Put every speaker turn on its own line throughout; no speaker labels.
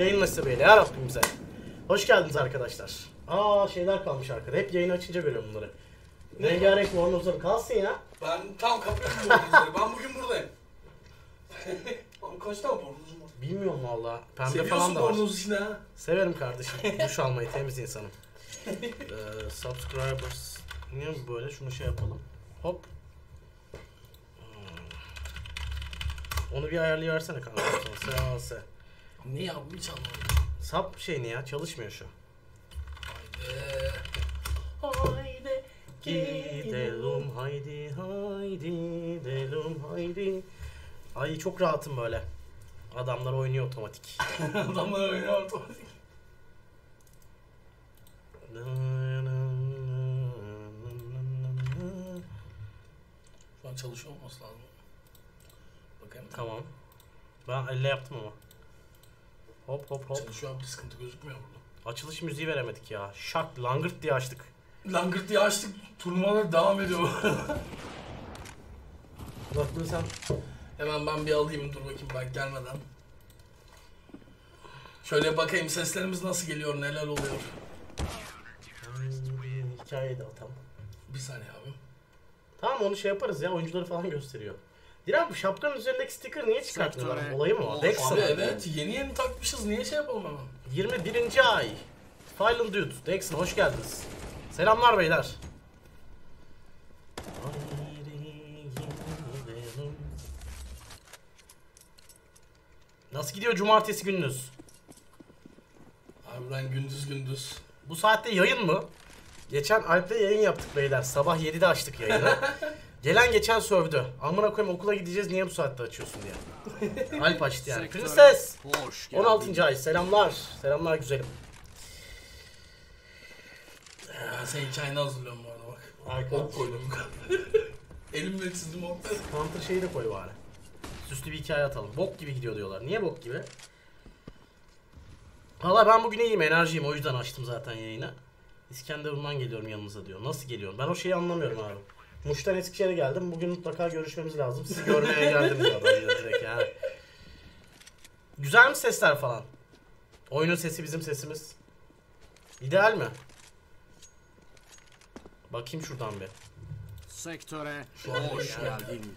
Yayın nasibiyle ya Rabbim bize. Hoş geldiniz arkadaşlar. Aa şeyler kalmış arkada. Hep yayın açınca görüyorum bunları. Rengarenk bornozları kalsın ya.
Ben tam kapıyorum bornozları. Ben bugün buradayım. Abi kaç tane bornozum var?
Bilmiyorum valla. Pembe
Seviyorsun
falan da var.
bornoz işini ha.
Severim kardeşim. Duş almayı temiz insanım. Ee, subscribers. Niye böyle? Şunu şey yapalım. Hop. Hmm. Onu bir ayarlayıversene kanka. Sağ se.
Ne ya bu hiç anlamadım.
Sap şeyini ya çalışmıyor şu.
Haydi. Haydi.
Gidelim haydi haydi gidelim haydi. Ay çok rahatım böyle. Adamlar oynuyor otomatik.
Adamlar oynuyor otomatik. Şu an çalışıyor olması lazım. Bakayım.
tamam. Ben elle yaptım ama. Hop hop hop.
Çalışıyor abi bir sıkıntı gözükmüyor burada.
Açılış müziği veremedik ya. Şak langırt diye açtık.
Langırt diye açtık. Turnuvalar devam ediyor.
Kulaklığı sen
Hemen ben bir alayım dur bakayım bak gelmeden. Şöyle bakayım seslerimiz nasıl geliyor neler oluyor.
bir hikaye de atalım.
Bir saniye abi.
Tamam onu şey yaparız ya oyuncuları falan gösteriyor. Diren bu şapkanın üzerindeki sticker niye çıkartmıyorlar?
Sektöre.
Olayı mı o?
Abi
Dexter.
Abi evet yeni yeni takmışız niye şey yapalım hemen.
21. ay. Final Dude. Dexter hoş geldiniz. Selamlar beyler. Nasıl gidiyor cumartesi gününüz?
Abi ben gündüz gündüz.
Bu saatte yayın mı? Geçen Alp'le yayın yaptık beyler. Sabah 7'de açtık yayını. Gelen geçen sövdü. Amına koyayım okula gideceğiz niye bu saatte açıyorsun diye. Alp açtı yani. Prenses.
Hoş geldin.
16. ay selamlar. Selamlar güzelim.
Ben senin hikayeni hazırlıyorum bu arada bak.
Harika.
Ok koydum. Elimle çizdim ok.
Counter şeyi de koy bari. Süslü bir hikaye atalım. Bok gibi gidiyor diyorlar. Niye bok gibi? Valla ben bugün iyiyim, enerjiyim. O yüzden açtım zaten yayını. İskenderun'dan geliyorum yanınıza diyor. Nasıl geliyorum? Ben o şeyi anlamıyorum abi. Muş'tan Eskişehir'e geldim. Bugün mutlaka görüşmemiz lazım. Sizi görmeye geldim diyor direkt yani. Güzel mi sesler falan? Oyunun sesi bizim sesimiz. İdeal mi? Bakayım şuradan bir.
Sektöre
Şu an
hoş
yani.
geldin.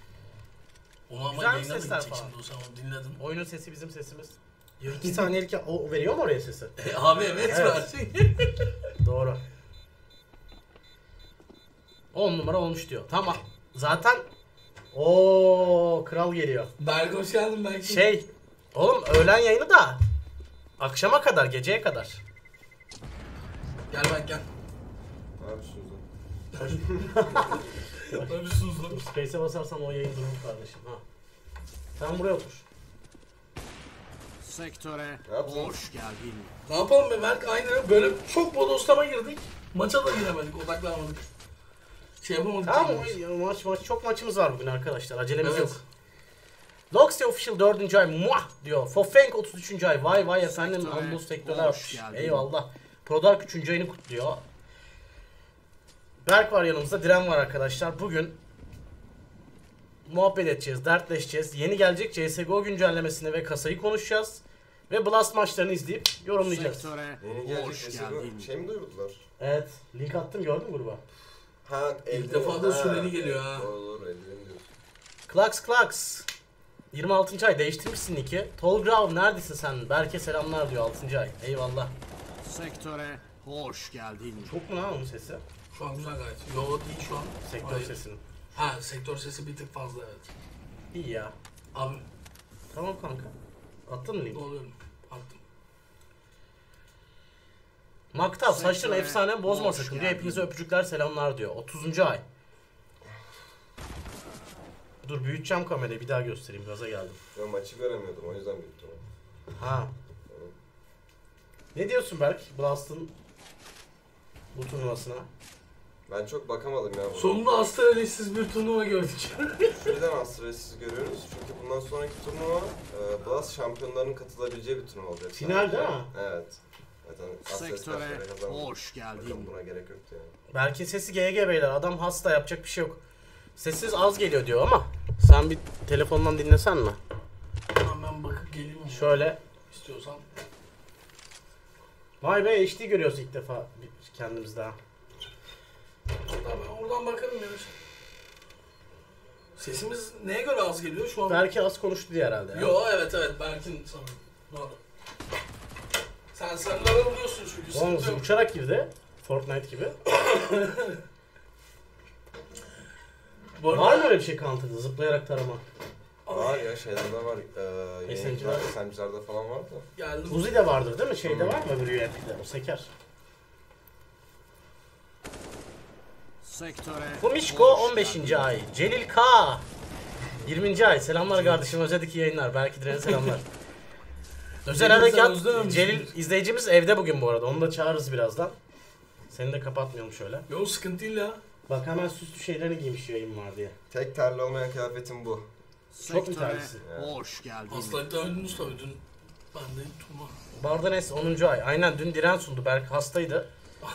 Onu ama
Güzel mi
yayına mı
sesler
gidecek
falan?
şimdi o zaman dinledin.
Oyunun sesi bizim sesimiz. 2 saniyelik o veriyor mu oraya sesi?
E, abi evet,
Evet.
verecek.
Doğru. 10 numara olmuş diyor. Tamam. Zaten o kral geliyor.
Berk hoş geldin Berk.
Şey, oğlum öğlen yayını da akşama kadar, geceye kadar.
Gel Berk gel.
Abi Suzan.
Abi sus lan.
Space'e basarsan o yayın durur kardeşim. Ha. Sen buraya otur.
Sektöre hoş geldin.
Ne yapalım be Berk aynı böyle çok bodoslama girdik. Maça da giremedik odaklanamadık. Şey yapamadık.
Tamam o maç, maç çok maçımız var bugün arkadaşlar. Acelemiz
Evet.
yok. Loxy Official 4. ay muah diyor. Fofenk 33. ay. Vay vay efendim Ambus sektörler. Eyvallah. Prodark 3. ayını kutluyor. Berk var yanımızda. Diren var arkadaşlar. Bugün muhabbet edeceğiz, dertleşeceğiz. Yeni gelecek CSGO güncellemesini ve kasayı konuşacağız. Ve Blast maçlarını izleyip yorumlayacağız.
Sektöre
Yeni gelecek
hoş geldin.
şey mi duyurdular?
Evet. Link attım gördün mü gruba?
Ha
İlk defa da süreli geliyor ha.
Doğru eldiven diyorsun.
Klax Klax. 26. ay değiştirmişsin Nick'i. Tolgrav neredesin sen? Berke selamlar diyor 6. ay. Eyvallah.
Sektöre hoş geldin.
Çok mu lan onun sesi?
Şu an güzel gayet. Yo değil şu an.
Sektör
Hayır.
sesinin.
Ha sektör sesi bir tık fazla evet.
İyi ya.
Abi
Tamam kanka. Attın mı link?
oluyorum? Attım.
Maktav saçların efsane bozma sakın diyor. Hepinize öpücükler selamlar diyor. 30. ay. Dur büyüteceğim kamerayı bir daha göstereyim. Gaza geldim.
Ben maçı göremiyordum o yüzden büyüttüm.
Ha. Ne diyorsun Berk? Blast'ın bu turnuvasına.
Ben çok bakamadım ya. buna.
Sonunda astralisiz bir turnuva gördük.
Şuradan astralsiz görüyoruz çünkü bundan sonraki turnuva e, Blast şampiyonların katılabileceği bir turnuva olacak.
Final değil mi?
Evet. Zaten
Sektöre hoş geldin.
buna gerek yoktu yani.
Berk'in sesi GG beyler. Adam hasta yapacak bir şey yok. Sessiz az geliyor diyor ama sen bir telefondan dinlesen mi?
Tamam ben bakıp geleyim.
Şöyle
istiyorsan.
Vay be HD görüyoruz ilk defa kendimiz daha.
Ben oradan bakarım ya. Sesimiz neye göre az geliyor şu an?
Belki az konuştu diye herhalde ya.
Yo evet evet Berk'in sanırım. Doğru. Sen sarıları buluyorsun çünkü.
Oğlum
sıkıntı yok.
uçarak girdi. Fortnite gibi.
Bu arada-
Var mı öyle bir şey Counter'da? Zıplayarak tarama.
Var ya şeylerde var. E,
SMG'ler.
yeni SMG'lerde falan var da.
Geldim.
Uzi de vardır değil mi? Şeyde var mı öbür UMP'de? O seker.
Sektöre
Fumişko
hoş
15.
geldin.
ay. Celil K. 20. ay. Selamlar kardeşim. Özeldeki yayınlar. Belki direğine selamlar. Özel harekat. Celil izleyicimiz evde bugün bu arada. Onu da çağırırız birazdan. Seni de kapatmayalım şöyle.
Yo sıkıntı değil ya.
Bak hemen süslü şeylerini giymiş yayın var diye.
Tek terli olmayan kıyafetim bu.
Çok
Sektöre
müterlisin.
hoş geldin.
Hastalıkta öldünüz tabii dün. Ben de turma.
Bardanes 10. ay. Aynen dün diren sundu. Berk hastaydı.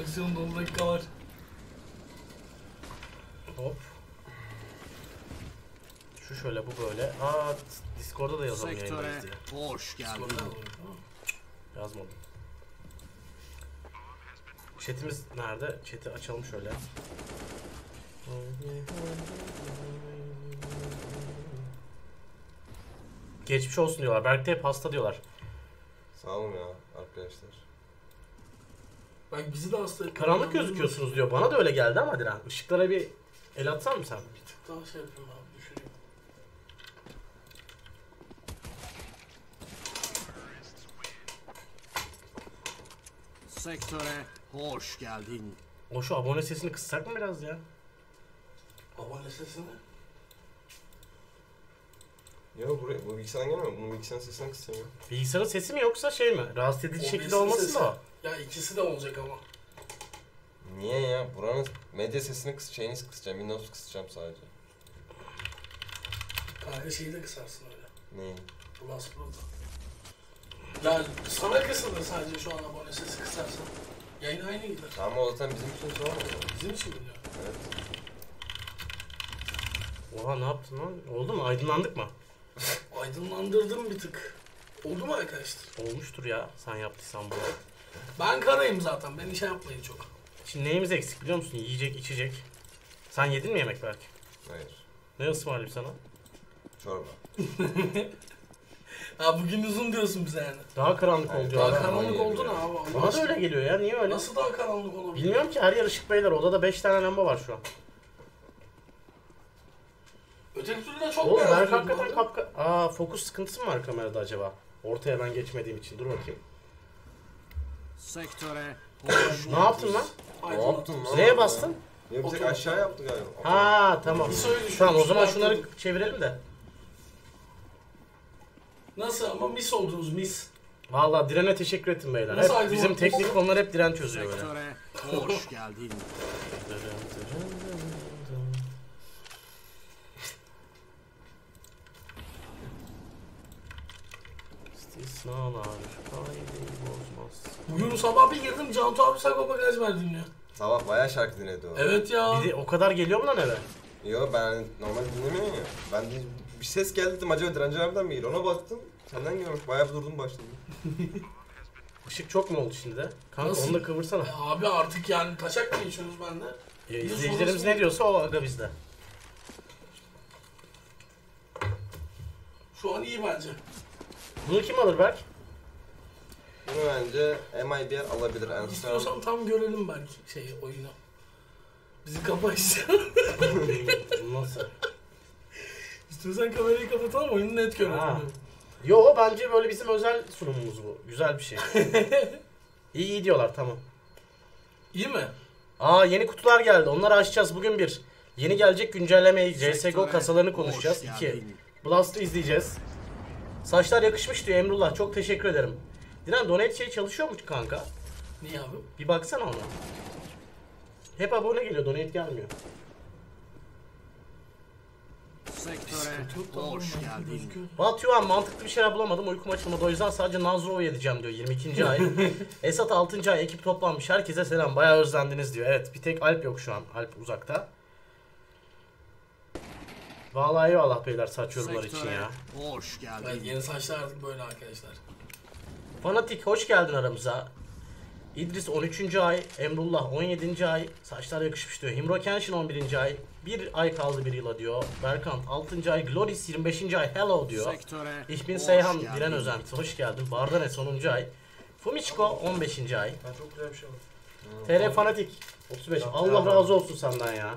Aksiyon dolu dakikalar.
Hop. Şu şöyle bu böyle. Aa Discord'da da yazalım
Sektöre hoş geldin.
Yazmadım. Chat'imiz nerede? Chat'i açalım şöyle. Geçmiş olsun diyorlar. Berk'te hep hasta diyorlar.
Sağ olun ya arkadaşlar.
Bak bizi de hasta ettiler.
Karanlık gözüküyorsunuz diyor. Bana da öyle geldi ama Diren. Işıklara bir el atsan mı sen?
Bir tık daha şey yapayım abi
Sektöre hoş geldin.
O şu abone sesini kıssak mı biraz ya?
Abone sesini.
Yo buraya, bu bilgisayardan gelmiyor mu? Bunun bilgisayarın sesini kısayım ya.
Bilgisayarın sesi mi yoksa şey mi? Rahatsız edici şekilde olmasın
sesi.
o.
Ya ikisi de olacak ama.
Niye ya? Buranın medya sesini kıs, şeyini kısacağım. Windows kısacağım sadece.
Kanka şeyi de kısarsın öyle.
Neyi?
Plus Pro'da. Ya sana kısılır sadece şu an abone sesi kısarsan. Yayın aynı gider.
Ama o zaten bizim için mu?
Bizim için biliyor.
Evet.
Oha ne yaptın lan? Oldu mu? Aydınlandık mı?
Aydınlandırdım bir tık. Oldu mu arkadaşlar?
Olmuştur ya sen yaptıysan bunu.
Ben karayım zaten. Ben işe yapmayın çok.
Şimdi neyimiz eksik biliyor musun? Yiyecek, içecek. Sen yedin mi yemek belki?
Hayır.
Ne ısmarlayayım sana?
Çorba.
Ha bugün uzun diyorsun bize yani.
Daha karanlık
Evet,
oldu
Daha
ya.
karanlık.
oldu ne abi?
Bana da öyle geliyor ya. Niye öyle?
Nasıl daha karanlık olabilir?
Bilmiyorum ki her yer ışık beyler. Odada 5 tane lamba var şu an.
Öteki türlü de çok
Oğlum
beyaz
ben
diyor bu
hakikaten kapka... Aa fokus sıkıntısı mı var kamerada acaba? Ortaya ben geçmediğim için. Dur bakayım.
Sektöre
Ne yaptın lan?
Ne yaptın lan?
Neye bastın?
Ya bir tek
Otur.
aşağı yaptı galiba.
Ha tamam.
Düşün,
Tamam o zaman şunları çevirelim de.
Nasıl ama mis oldunuz mis.
Vallahi direne teşekkür ettim beyler.
Nasıl
Hep, bizim teknik konular hep diren çözüyor böyle.
Sektöre hoş geldin.
İstisnalar kaideyi bozmaz.
Bugün sabah bir girdim Cantu abi Sagopa Kajmer dinliyor.
Sabah bayağı şarkı dinledi o.
Evet ya.
Bir de o kadar geliyor mu lan eve?
Yo ben normal dinlemiyorum ya. Ben de bir ses geldi dedim acaba Direnci abiden mi geliyor? Ona baktım. Senden geliyormuş. Bayağı bir durdum başladım.
Işık çok mu oldu şimdi de? Kanka
Nasıl?
onu da kıvırsana.
E abi artık yani taşak mı geçiyoruz bende?
Ya, izleyicilerimiz ne diyorsa o aga bizde.
Şu an iyi bence.
Bunu kim alır Berk?
Bunu bence MIBR alabilir en son.
İstiyorsan tam görelim belki şey oyunu. Bizi kapa işte.
Nasıl?
İstiyorsan kamerayı kapatalım oyunu net görelim.
Yo bence böyle bizim özel sunumumuz bu. Güzel bir şey. iyi iyi diyorlar tamam.
İyi mi?
Aa yeni kutular geldi. Onları açacağız bugün bir. Yeni gelecek güncellemeyi, CSGO kasalarını konuşacağız. İki.
geldin.
Blast'ı izleyeceğiz. Saçlar yakışmış diyor Emrullah. Çok teşekkür ederim. Diren donate şey çalışıyor mu kanka?
Niye abi?
Bir baksana ona. Hep abone geliyor, donate gelmiyor.
Sektöre hoş geldin.
Batuhan mantıklı bir şeyler bulamadım. Uykum açılmadı. O yüzden sadece Nazrov'u yedeceğim diyor 22. ay. Esat 6. ay ekip toplanmış. Herkese selam. Bayağı özlendiniz diyor. Evet bir tek Alp yok şu an. Alp uzakta. Vallahi eyvallah beyler saç yorumları için ya.
hoş
Evet,
geldin.
yeni saçlar artık böyle arkadaşlar.
Fanatik hoş geldin aramıza. İdris 13. ay, Emrullah 17. ay, saçlar yakışmış diyor. Himro Kenshin 11. ay, bir ay kaldı bir yıla diyor. Berkant 6. ay, Gloris 25. ay, hello diyor.
Sektöre
Ich bin
hoş
Seyhan,
geldin.
Diren Özenti, hoş geldin. Bardane sonuncu ay. Fumichiko 15. ay.
Ha, çok güzel bir şey var.
TR Fanatik 35. Allah razı olsun senden ya.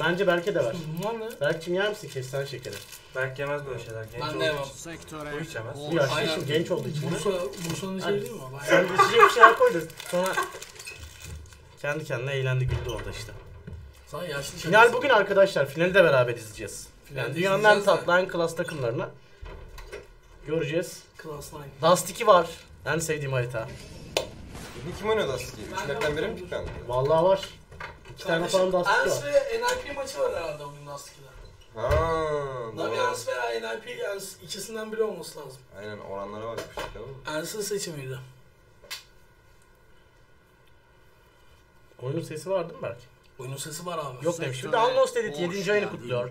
Bence Berke de ver.
Bunlar ne?
Berk'cim yer misin kestane şekeri?
Berk yemez böyle şeyler. Genç
Ben
olduğu
de yemem.
için.
Sektöre
Bu içemez.
hoş
Bu yaşlı
Aynen.
için genç olduğu için.
Bursa, Bursa'nın şey değil mi? Bayağı.
Sen içecek bir şeyler koy da sonra kendi kendine eğlendi güldü orada işte.
Sana yaşlı
Final
şakası.
bugün arkadaşlar. Finali de beraber izleyeceğiz.
Finalde
Yani dünyanın en tatlı, en klas takımlarını göreceğiz.
Class 9.
Dust 2 var. En sevdiğim harita.
İlk kim oynuyordu aslında? Üçlükten biri mi kilitlendi?
Vallahi var. İki tane falan Dust 2
Ens
var.
ve NIP maçı var herhalde bugün Nastiki'de.
Ha,
Navi
doğru.
Ens veya NIP Ens ikisinden biri olması lazım.
Aynen oranlara bakmıştık değil mi?
Ens'in seçimiydi.
Oyunun sesi var değil mi Berk?
Oyunun sesi var abi.
Yok demiş.
Sektörde
Unlost Edit
hoş
7. ayını kutluyor.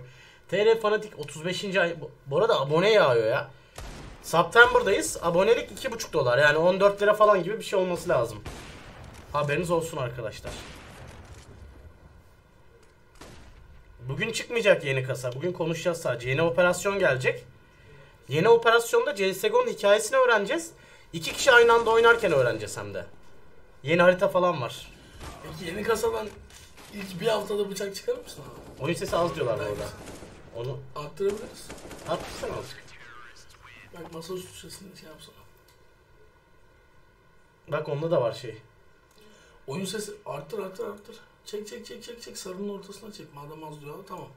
TR Fanatik 35. ay. Bu arada abone yağıyor ya. September'dayız. Abonelik 2,5 dolar. Yani 14 lira falan gibi bir şey olması lazım. Haberiniz olsun arkadaşlar. Bugün çıkmayacak yeni kasa. Bugün konuşacağız sadece. Yeni operasyon gelecek. Yeni operasyonda CSGO'nun hikayesini öğreneceğiz. İki kişi aynı anda oynarken öğreneceğiz hem de. Yeni harita falan var.
Peki yeni kasadan ilk bir haftada bıçak çıkarır mısın?
Oyun sesi az diyorlar orada. Onu
Arttırabiliriz.
attırsana azıcık.
Bak masaüstü sesini şey yapsana.
Bak onda da var şey.
Oyun sesi arttır arttır arttır. Çek çek çek çek çek sarının ortasına çek. Madem az diyor tamam.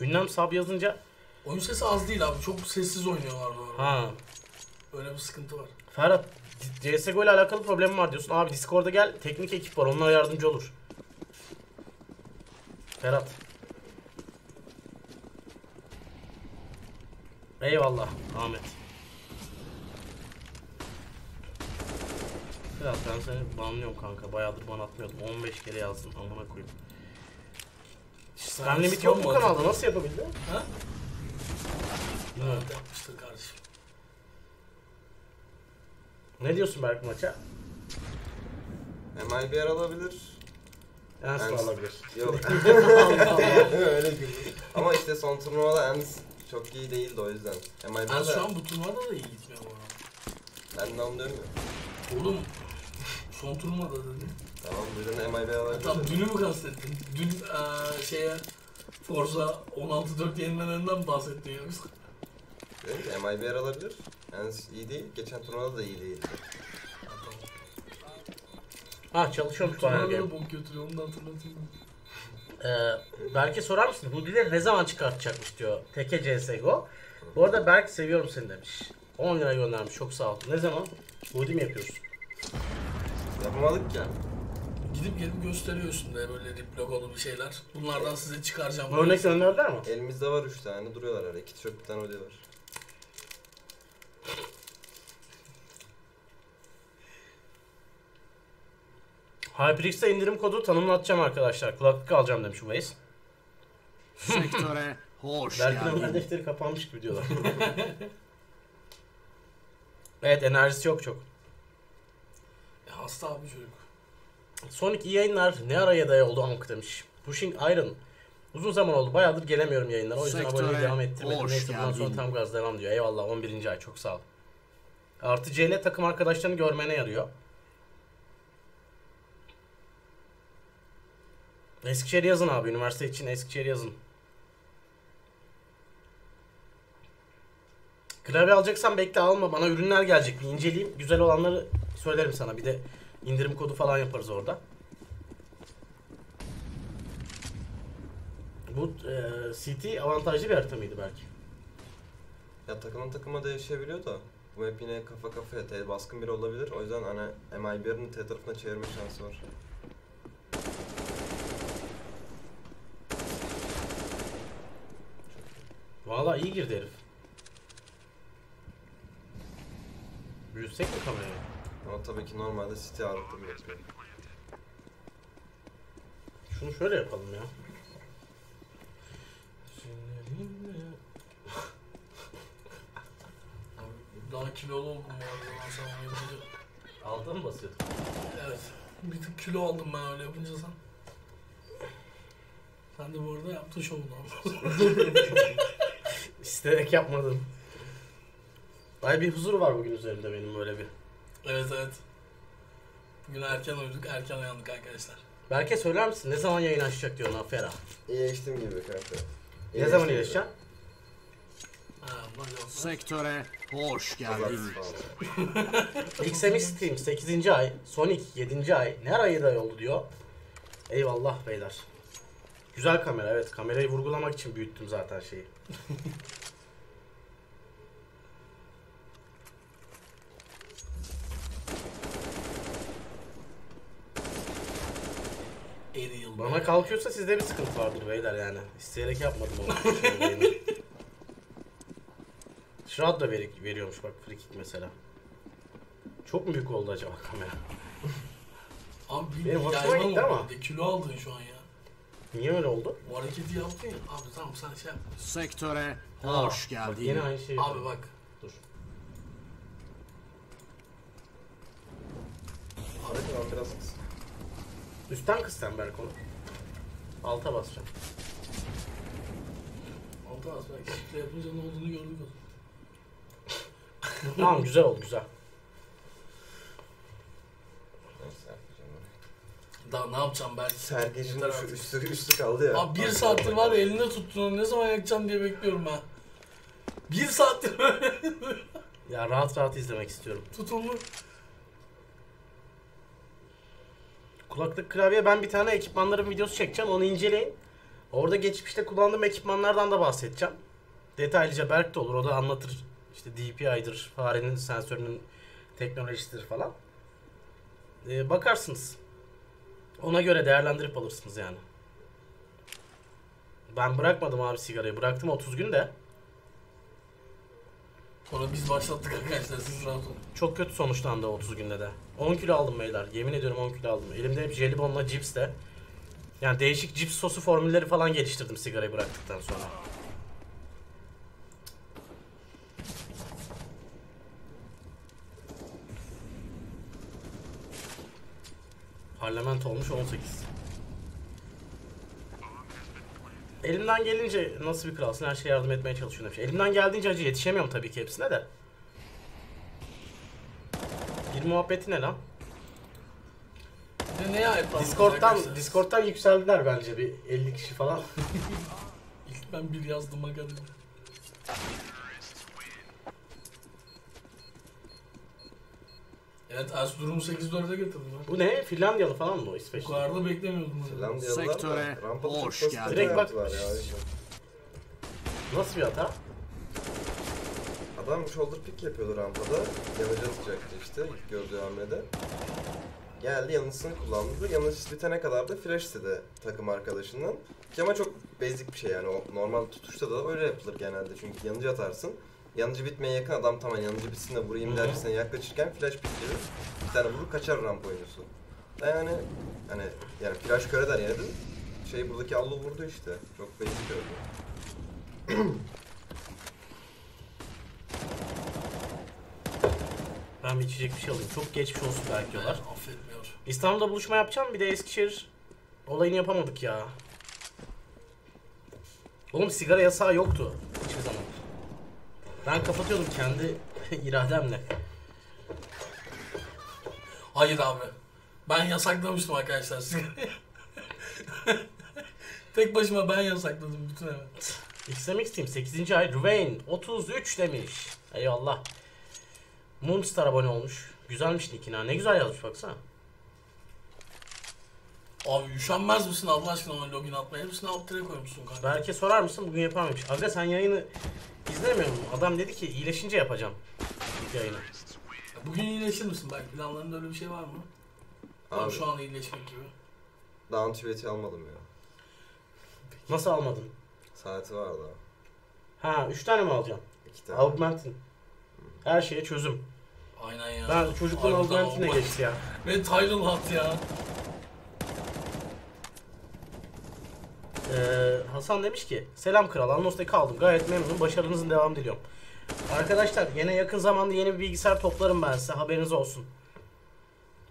Ünlem sub yazınca
Oyun sesi az değil abi. Çok sessiz oynuyorlar bu arada.
ha
Öyle bir sıkıntı var.
Ferhat CSGO ile alakalı problemim var diyorsun. Abi Discord'a gel. Teknik ekip var. Onlar yardımcı olur. Ferhat. Eyvallah Ahmet. Ferhat ben seni banlıyorum kanka. Bayağıdır ban atmıyordum. 15 kere yazdım. Amına koyayım. Spam limit yok mu kanalda? Nasıl yapabildi?
Ha?
Bilmiyorum.
Yapmıştır kardeşim.
Ne diyorsun Berk maça?
MI bir yer alabilir.
Ernst
Ernst.
alabilir.
Yok. Öyle güldüm. Ama işte son turnuvada Ens çok iyi değildi o yüzden. MI bir
Ben şu an bu turnuvada da iyi gitmiyor bu arada.
ben de onu diyorum ya.
Oğlum son turnuvada dedim.
Tamam birine MI bir alabilir.
Tam dünü mü kastettin? Dün eee şeye Forza 16.4 yenilmelerinden mi bahsettin ya?
Diyorum ki MI bir yer alabilir. Ens iyi değil. Geçen turnuvada da iyi değildi.
Ha çalışıyormuş bayağı
Turnuvada
game.
da bok götürüyor onu da hatırlatayım.
Ee, Berk'e sorar mısın? Bu dili ne zaman çıkartacakmış diyor. Teke CSGO. Bu arada Berk seviyorum seni demiş. 10 lira göndermiş. Çok sağ ol. Ne zaman? Body mi yapıyorsun?
Yapamadık ya.
Gidip gelip gösteriyor üstünde böyle rip logolu bir şeyler. Bunlardan size çıkaracağım.
Örnek gönderdiler mi?
Elimizde var 3 tane duruyorlar öyle. 2 tişört bir tane ödüyor var.
HyperX'te indirim kodu tanımlatacağım arkadaşlar. Kulaklık alacağım demiş Waze.
Sektöre hoş
Berk'in ömer
geldin.
defteri kapanmış gibi diyorlar. evet enerjisi yok çok.
Ya hasta abi çocuk.
Sonic iyi yayınlar. Ne ara yedaya oldu Amk demiş. Pushing Iron. Uzun zaman oldu. Bayağıdır gelemiyorum yayınlara. O yüzden
Sektöre
aboneliği devam ettirmedim. Neyse bundan sonra tam gaz devam diyor. Eyvallah 11. ay çok sağ ol. Artı CL takım arkadaşlarını görmene yarıyor. Eskişehir yazın abi. Üniversite için Eskişehir yazın. Klavye alacaksan bekle alma. Bana ürünler gelecek. Bir inceleyeyim. Güzel olanları söylerim sana. Bir de indirim kodu falan yaparız orada. Bu e, CT avantajlı bir harita mıydı belki?
Ya takımın takıma değişebiliyor da bu map yine kafa kafaya T baskın biri olabilir. O yüzden hani MI1'in T tarafına çevirme şansı var.
Valla iyi girdi herif. Büyütsek mi kamerayı?
Ama tabii ki normalde City ağırlıklı bir.
Şunu şöyle yapalım ya.
Daha kilolu oldum bu arada ben sana onu yapınca.
Alta mı basıyordun?
Evet. Bir tık kilo aldım ben öyle yapınca sen. Sen de bu arada yaptın şovunu ama.
İsteyerek yapmadım. Ay bir huzur var bugün üzerimde benim böyle bir.
evet evet. Bugün erken uyuduk, erken uyandık arkadaşlar.
Berke söyler misin? Ne zaman yayın açacak diyorsun Afera?
İyileştim gibi kanka.
Ne zaman iyileşeceksin?
Ha.
Sektöre hoş geldin.
XMX Stream 8. ay, Sonic 7. ay. Ne ara 7 ay oldu diyor. Eyvallah beyler. Güzel kamera evet. Kamerayı vurgulamak için büyüttüm zaten şeyi. Bana kalkıyorsa sizde bir sıkıntı vardır beyler yani. İsteyerek yapmadım onu. Shroud da veri- veriyormuş bak free kick mesela. Çok mu büyük oldu acaba kamera?
Abi
Benim hoşuma gitti ama.
Kilo aldın şu an ya.
Niye öyle oldu?
O hareketi yaptın ya. Abi tamam sen şey yap.
Sektöre
Ha,
hoş
Bak
geldin.
yine aynı şey.
Abi bak.
Dur.
Hadi lan biraz kıs.
Üstten kıs sen Berk onu. Alta basacağım.
Altı az belki şifre yapınca ne olduğunu gördük o.
tamam güzel oldu güzel.
Neyse yapacağım ben.
Daha ne yapacağım belki.
Sergecinin şu üstü, üstü kaldı ya.
Abi bir saattir var ya elinde tuttun onu ne zaman yakacağım diye bekliyorum ha. Bir saattir böyle
Ya rahat rahat izlemek istiyorum.
tutumlu.
Kulaklık klavye ben bir tane ekipmanların videosu çekeceğim onu inceleyin. Orada geçmişte kullandığım ekipmanlardan da bahsedeceğim. Detaylıca Berk de olur o da anlatır. İşte DPI'dir, farenin sensörünün teknolojisidir falan. Ee, bakarsınız. Ona göre değerlendirip alırsınız yani. Ben bırakmadım abi sigarayı. Bıraktım 30 gün de.
Sonra biz başlattık arkadaşlar siz rahat olun.
Çok kötü sonuçlandı 30 günde de. 10 kilo aldım beyler. Yemin ediyorum 10 kilo aldım. Elimde hep jelibonla cips de. Yani değişik cips sosu formülleri falan geliştirdim sigarayı bıraktıktan sonra. Parlament olmuş 18. Elimden gelince nasıl bir kralsın her şeye yardım etmeye çalışıyorum demiş. Elimden geldiğince acı yetişemiyorum tabii ki hepsine de. Bir muhabbeti ne lan?
Ne ait lan
Discord'dan? Discord'dan yükseldiler bence bir 50 kişi falan.
İlk ben bir yazdım aga Evet Erzurum'u 8-4'e getirdim ben.
Bu ne? Finlandiyalı falan mı o
Bu
İsveçli?
kadar da beklemiyordum.
Finlandiyalılar
Sektöre
da
hoş geldin.
Direkt bak-. Nasıl bir hata?
Adam shoulder pick yapıyordu rampada. Yanıcı atacaktı işte ilk gördüğü hamlede. Geldi yanıcısını kullandı. Yanıcısı bitene kadar da flash istedi takım arkadaşından. Ki ama çok basic bir şey yani. O normal tutuşta da öyle yapılır genelde. Çünkü yanıcı atarsın. Yanıcı bitmeye yakın adam tamam yanıcı bitsin de vurayım dercesine yaklaşırken flash pickleri bir tane vurur kaçar ramp oyuncusu. Yani hani yani flash kör eder yani şey buradaki allı vurdu işte. Çok basic öldü.
Ben bir içecek bir şey alayım. Çok geçmiş olsun belki diyorlar.
Affetmiyor.
İstanbul'da buluşma yapacağım. Bir de Eskişehir olayını yapamadık ya. Oğlum sigara yasağı yoktu hiçbir zaman. Ben kapatıyordum kendi irademle.
Hayır abi. Ben yasaklamıştım arkadaşlar. Tek başıma ben yasakladım bütün eve.
XMX Team 8. ay Ruvain 33 demiş. Eyvallah. Moonstar abone olmuş. Güzelmiş nickini ha. Ne güzel yazmış baksana.
Abi üşenmez misin Allah aşkına ona login atmaya? Hepsini alt tire koymuşsun kanka.
Berke sorar mısın? Bugün yapamamış. Aga sen yayını izlemiyor musun? Adam dedi ki iyileşince yapacağım yayını.
Bugün iyileşir misin? Belki planlarında öyle bir şey var mı? Abi,
Abi
şu an iyileşmek gibi.
daha antibiyotik almadım ya.
Nasıl almadın?
Saati var daha.
Ha 3 tane mi alacaksın?
İki tane.
Augmentin. Her şeye çözüm.
Aynen ya.
Ben çocukluğum Augmentin'e geçti ya.
Ve Tyrell hat ya.
Ee, Hasan demiş ki Selam kral Anlos'taki kaldım gayet memnunum başarınızın devamı diliyorum. Arkadaşlar yine yakın zamanda yeni bir bilgisayar toplarım ben size haberiniz olsun.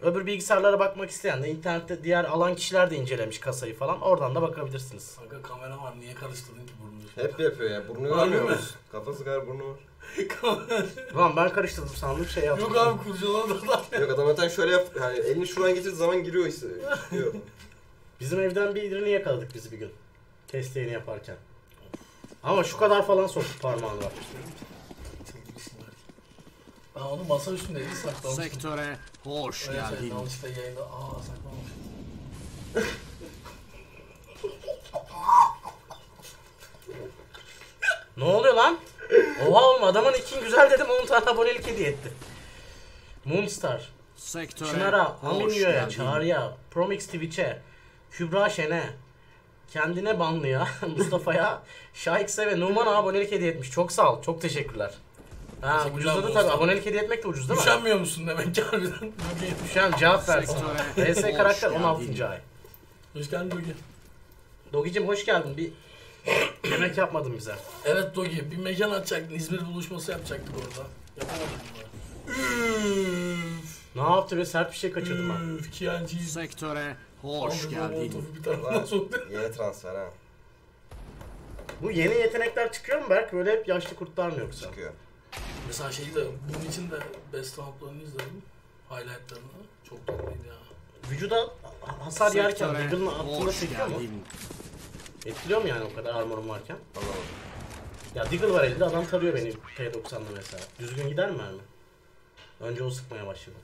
Öbür bilgisayarlara bakmak isteyen de internette diğer alan kişiler de incelemiş kasayı falan. Oradan da bakabilirsiniz.
Kanka kamera var niye karıştırdın ki burnunu?
Hep yapıyor ya. Burnu görmüyor musun? Kafası kadar burnu var.
Ulan ben karıştırdım sandım şey yaptım.
Yok abi kurcaladı adam.
Yok adam zaten şöyle yap. Yani elini şuradan getirdiği zaman giriyor işte.
Bizim evden birini yakaladık biz bir gün. Testlerini yaparken. Ama şu kadar falan soktu parmağını var.
Ben onu masa üstündeydi saklamıştım.
Sektöre hoş
Öyle
geldin.
yanlışlıkla yayında aa saklamış.
Ne oluyor lan? Oha oğlum adamın ikin güzel dedim 10 tane abonelik hediye etti. Moonstar,
Sektöre
Çınar'a, Aminyo'ya. Çağrı'ya, Promix Twitch'e, Kübra Şen'e, kendine banlıya, Mustafa'ya, Şahikse ve Numan'a abonelik hediye etmiş. Çok sağ ol, çok teşekkürler. Ha
Teşekkürler
ucuzladı
Mustafa.
tabii. Abonelik hediye etmek de ucuz değil mi?
Üşenmiyor musun demek ki harbiden?
Düşen cevap versin. RS karakter
geldin.
16. ay.
Hoş geldin Dogi.
Dogicim hoş geldin. Bir yemek yapmadın bize.
Evet Dogi bir mekan açacaktın. İzmir buluşması yapacaktık orada. Bunu. Üff.
Ne yaptı be sert bir şey kaçırdım ben.
Kiyancı.
Sektöre hoş geldin.
bir
yeni transfer ha.
Bu yeni yetenekler çıkıyor mu Berk? Böyle hep yaşlı kurtlar mı yoksa?
Çıkıyor.
Mesela şeyi de bunun için de Best Round'larını izledim. Highlightlarını. Çok tatlıydı ya.
Vücuda hasar yerken
Sektöre
Deagle'ın attığında
hoş
çekiyor mu? Etkiliyor mu yani o kadar armorum varken?
Anlamadım.
Ya Deagle var elde adam tarıyor beni T90'da mesela. Düzgün gider mi mermi? Önce o sıkmaya başladı.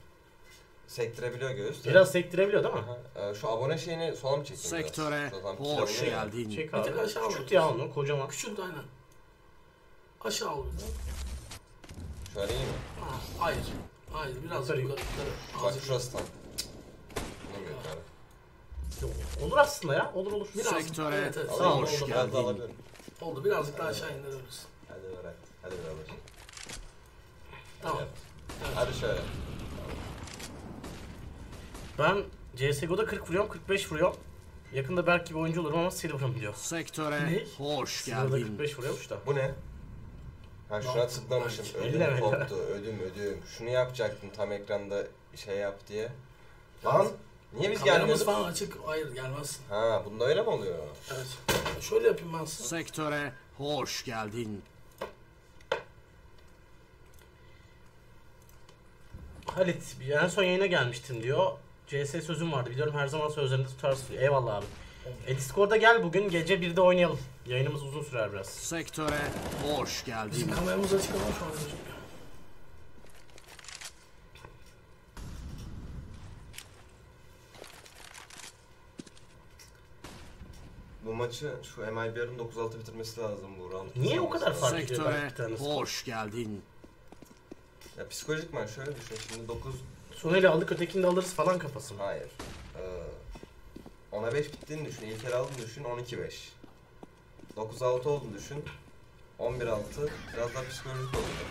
Sektirebiliyor göğüs.
Biraz sektirebiliyor değil mi?
Aha, e, şu abone şeyini sola mı çektin
Sektöre hoş
ya.
geldin.
Çek
Bir
abi.
tek aşağı
Küçült ya onu kocaman.
Küçült aynen. Aşağı al biraz.
Şöyle iyi mi?
Ha, hayır. Hayır biraz
Yukarı.
yukarı.
Bak şurası tam.
Olur aslında ya. Olur olur.
Biraz.
Sektöre
Evet, evet.
Tamam,
hoş
oldu.
Geldin.
Oldu birazcık daha aşağı indirebiliriz.
Hadi bırak. Hadi beraber.
Tamam.
Hadi şöyle.
Ben CSGO'da 40 vuruyorum 45 vuruyorum. Yakında Berk gibi oyuncu olurum ama Silver'ım diyor.
Sektöre
Ne?
hoş
Silver'da
geldin.
45 vuruyormuş da.
Bu ne? Ha şuna tıklamışım. Ödüm koptu. Ödüm ödüm. Şunu yapacaktım tam ekranda şey yap diye. Lan niye biz
Kameramız
gelmiyoruz?
falan açık. Hayır gelmezsin.
Ha bunda öyle mi oluyor?
Evet. Şöyle yapayım ben size.
Sektöre hoş geldin.
Halit bir- en son yayına gelmiştim diyor. CS sözüm vardı biliyorum her zaman sözlerinde tutarsın. Eyvallah abi. E Discord'a gel bugün gece 1'de oynayalım. Yayınımız uzun sürer biraz.
Sektöre hoş geldin.
Bizim kameramız açık ama şu an.
Bu maçı şu MIBR'ın 9-6 bitirmesi lazım bu round.
Niye o kadar fark ediyor
Sektöre
Berk bir tanesi?
hoş geldin.
Ya psikolojik man şöyle düşün şimdi 9
Soneli aldık ötekini de alırız falan kafası mı?
hayır. Ee, 10'a 5 bittiğini düşün. İlk el aldığını düşün 12-5. 9-6 olduğunu düşün. 11-6 biraz daha psikolojik oluyor.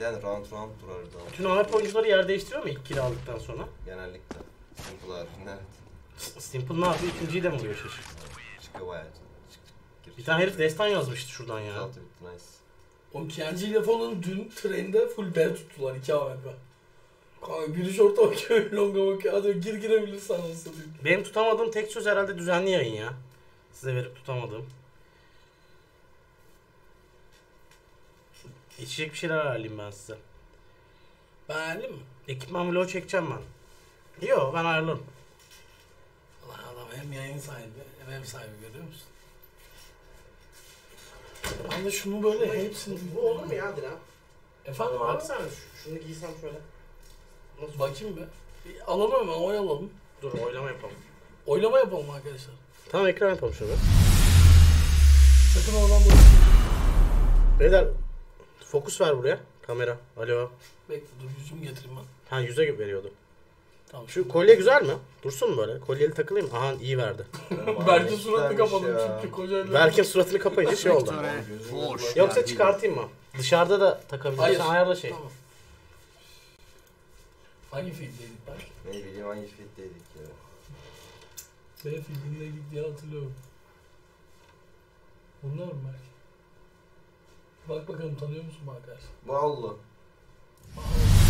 Yani round round durar bir daha.
Bütün AWP oyuncuları yer değiştiriyor mu ilk kill aldıktan sonra?
Genellikle. Simple abi. Evet.
Simple ne yapıyor? İkinciyi de mi vuruyor şaşır?
Çıkıyor bayağı. Çık, çık,
Bir tane herif destan yazmıştı şuradan ya.
9-6 bitti nice.
Oğlum Kiyancı ile falan dün trende full B tuttular 2 AWP. Kanka biri short'a bakıyor, longa bakıyor. Hadi gir girebilirsen nasıl diyeyim.
Benim tutamadığım tek söz herhalde düzenli yayın ya. Size verip tutamadığım. İçecek bir şeyler ayarlayayım ben size.
Ben ayarlayayım mı?
Ekipman vlogu çekeceğim ben. Yo ben ayarlarım.
Allah adam hem yayın sahibi hem ev sahibi görüyor musun? Ben de şunu böyle hepsini...
ya Dilan?
Efendim abi?
sen şunu giysem şöyle. Nasıl?
Bakayım be. Bir alalım hemen oy alalım.
Dur oylama yapalım.
Oylama yapalım arkadaşlar.
Tamam ekran yapalım şunu.
Sakın oradan böyle...
Beyler fokus ver buraya. Kamera. Alo.
Bekle dur yüzümü getireyim ben.
Ha yüze gibi veriyordu.
Tamam.
Şu kolye güzel mi? Dursun mu böyle? Kolyeli takılayım. Aha iyi verdi.
Berk'in suratını kapadım
ya.
çünkü kocayla.
Berk'in suratını kapayınca şey oldu. Yoksa çıkartayım mı? Dışarıda da takabilirsin.
Hayır.
Ayarla şey.
Tamam. Hangi filmdeydik Berk?
Ne bileyim hangi fitteydik ya.
B filmindeydik diye hatırlıyorum. Bunlar mı Berk? Bak bakalım tanıyor musun Bakar?
Ballı.
Hallettim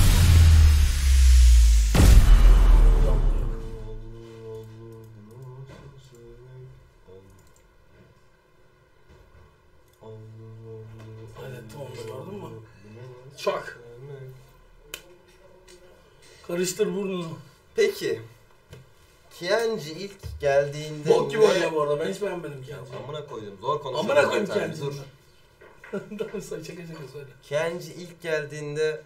onu da gördün mü? Çak. Karıştır burnunu.
Peki. Kianci ilk geldiğinde
Bok gibi oynuyor bu arada. Ben hiç beğenmedim kendisini.
Amına koydum. Zor konuşuyorum.
Amına koyayım
zaten.
kendisini.
Dur.
Tamam şaka şaka söyle.
Kianci ilk geldiğinde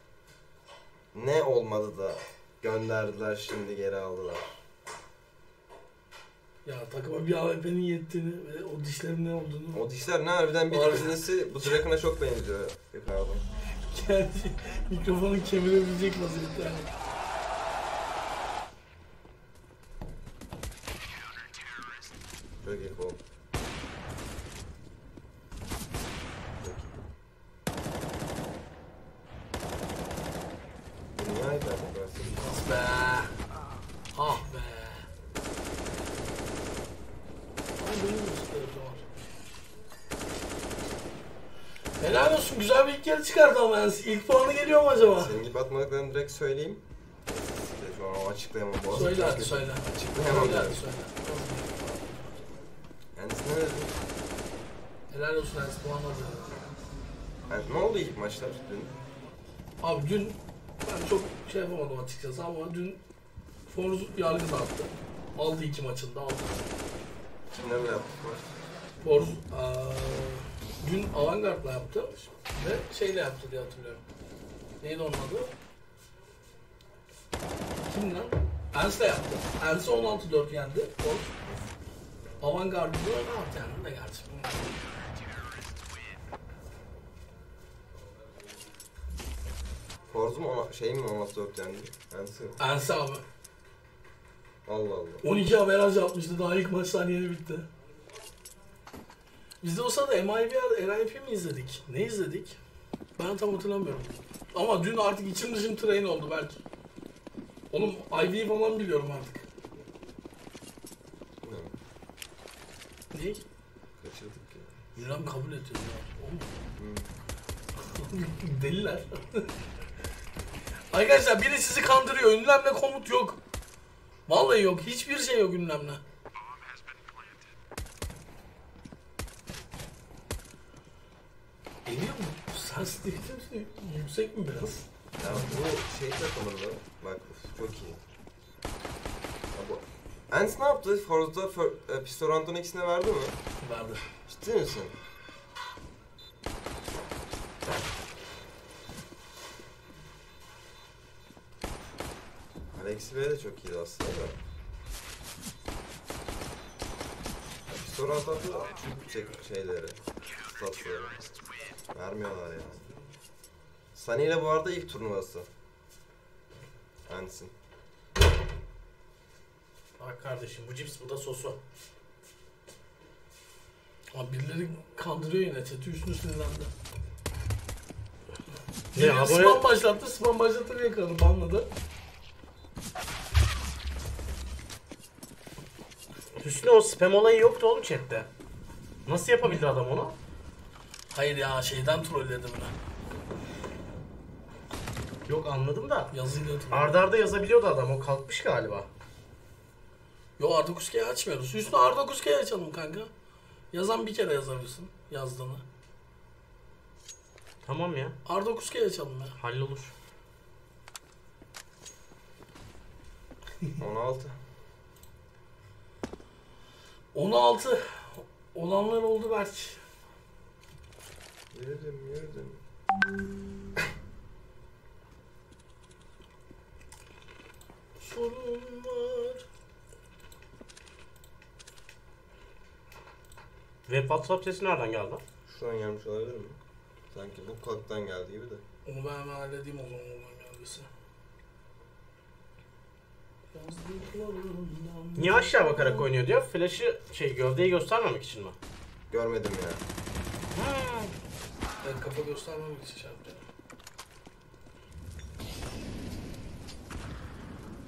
ne olmadı da gönderdiler şimdi geri aldılar.
Ya takıma bir AWP'nin yettiğini ve o dişlerin ne olduğunu
O dişler ne harbiden bir ikincisi bu Draken'a çok benziyor yukarıdan.
kendi mikrofonu kemirebilecek vaziyette.
Çok iyi kol. Bu niye iPad yaparsın?
As be. Ah be. Ay benim de sıkıntı var. Helal olsun güzel bir ilk yarı yani ilk puanı geliyor mu acaba?
Senin gibi atmadıklarını direkt söyleyeyim. İşte şu an açıklayamam. Boğazım
Söyle
kötü.
söyle.
Açıklayamam.
Söyle söyle.
Kendisi ne dedi?
Helal olsun Ersin puanladı.
Yani ne oldu ilk maçlar dün?
Abi dün ben çok şey yapamadım açıkçası ama dün Forz yargı dağıttı. Aldı iki maçında aldı.
Kimlerle yaptık maç?
Forz eee, dün Avantgard'la yaptı ve şeyle yaptı diye hatırlıyorum. Neydi onun adı? Kim lan? Ens'le yaptı. Ens'i 16-4 yendi. Forz. Avantgard'ı da ne yaptı yani de gerçi.
Forzu mu ona, şey mi olması 4 yani? Ensi mi?
Ens abi.
Allah Allah.
12 averaj yapmıştı daha ilk maç saniyeli bitti. Biz de o sırada MIB, RIP mi izledik? Ne izledik? Ben tam hatırlamıyorum. Ama dün artık içim dışım train oldu belki. Oğlum IV'yi falan biliyorum artık. Ne?
Kaçırdık ya.
Miram kabul ediyor ya. Oğlum
Hı.
deliler. Arkadaşlar biri sizi kandırıyor. Ünlemle komut yok. Vallahi yok. Hiçbir şey yok ünlemle. Geliyor Sensitivitesi yüksek mi biraz?
Ya bu şey takımında bak çok iyi. Ya bu Ents ne yaptı? Forz'da Fir- e, Pistorant'ın ikisine verdi mi?
Verdi.
Ciddi misin? Alex B de çok iyiydi aslında da. Ya Pistorant attı da çok yüksek şeyleri. Statları. Vermiyorlar ya. Sunny ile bu arada ilk turnuvası. Ensin.
Bak kardeşim bu cips bu da sosu.
Ama birileri kandırıyor yine. Çatı üstüne sinirlendi.
Ne, abone-
spam başlattı. Spam başlatır yakaladı. Banladı.
Hüsnü o spam olayı yoktu oğlum chatte. Nasıl yapabildi adam onu?
Hayır ya şeyden trolledi beni.
Yok anladım da.
Yazıyla trolledi.
Arda arda yazabiliyordu adam o kalkmış galiba.
Yo Arda Kuske'yi açmıyoruz. Üstüne Arda Kuske'yi açalım kanka. Yazan bir kere yazabilirsin yazdığını.
Tamam ya
Arda Kuske'yi açalım ya.
hallolur.
16.
16 olanlar oldu belki.
Yürüdüm yürüdüm.
Sorun var.
Ve WhatsApp sesi nereden geldi?
Şuradan gelmiş olabilir mi? Sanki bu kulaktan geldi gibi de.
Onu ben hemen halledeyim o zaman oradan geldiyse.
Niye aşağı bakarak oynuyor diyor. Flash'ı şey gövdeyi göstermemek için mi?
Görmedim ya.
Evet kafa göstermemek için şey yapacağım.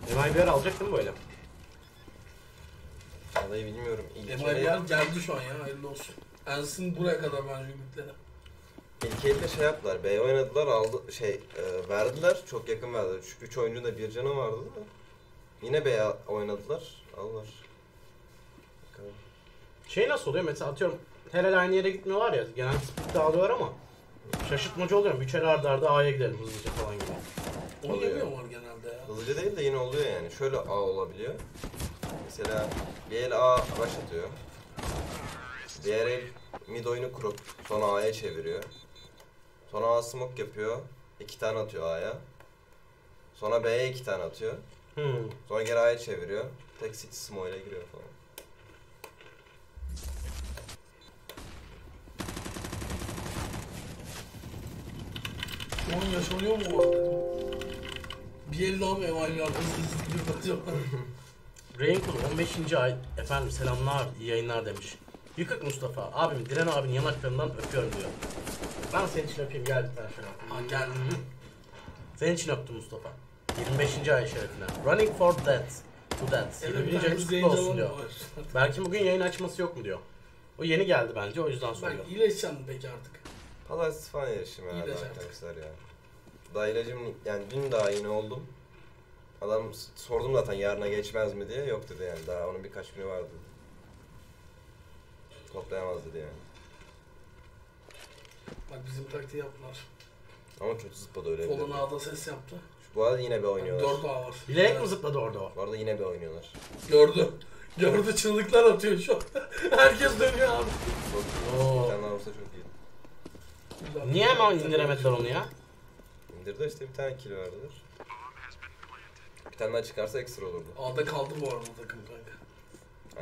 MIBR alacak değil mi böyle?
Vallahi bilmiyorum. İlk
MIBR geldi şu an ya hayırlı olsun. Ensin buraya kadar bence ümitleri.
İlk elde şey yaptılar. B oynadılar aldı şey e, verdiler. Çok yakın verdiler. 3 oyuncu da bir canı vardı da. Yine B oynadılar. Aldılar. Bakalım.
Şey nasıl oluyor mesela atıyorum her el aynı yere gitmiyorlar ya genel split dağılıyorlar ama şaşırtmacı oluyor mu? Üçer arda arda A'ya gidelim hızlıca falan gibi.
Onu
Oluyor.
yapıyorlar genelde ya.
Hızlıca değil de yine oluyor yani. Şöyle A olabiliyor. Mesela bir el A başlatıyor. Diğer el mid oyunu kurup sonra A'ya çeviriyor. Sonra A smoke yapıyor. iki tane atıyor A'ya. Sonra B'ye iki tane atıyor.
Hmm.
Sonra geri A'ya çeviriyor. Tek city smoke ile giriyor falan.
An yaşanıyor mu orada dedim. Bir el daha mı emaylar hızlı hızlı gidiyor acaba?
Rainkul 15. ay efendim selamlar iyi yayınlar demiş. Yıkık Mustafa abim Diren abinin yanaklarından öpüyorum diyor. Ben senin için öpeyim gel bir tane şöyle.
Ha geldi.
Senin için öptüm Mustafa. 25. ay şerefine. Running for death. To death. 21. ayınız kutlu olsun diyor. Belki bugün yayın açması yok mu diyor. O yeni geldi bence o yüzden soruyor.
iyileşeceksin peki artık.
Pazartesi falan yarışım herhalde
İyi de
arkadaşlar ya. Daha ilacım yani dün daha yine oldum. Adam s- sordum zaten yarına geçmez mi diye. Yok dedi yani daha onun birkaç günü vardı. Toplayamaz dedi yani.
Bak bizim taktiği yaptılar.
Ama kötü zıpladı öyle
Solun
bile.
A'da ses yaptı.
Bu arada yine bir oynuyorlar.
4 A var.
Bilerek mi zıpladı orada o?
Bu arada yine bir oynuyorlar.
Gördü. Gördü çığlıklar atıyor şu an. Herkes dönüyor abi.
Çok
Oo.
Bir tane daha olsa çok iyi.
Niye hemen indiremediler onu ya?
İndirdi işte bir tane kill verdiler. Bir tane daha çıkarsa ekstra olurdu.
A'da kaldı bu arada takım kanka.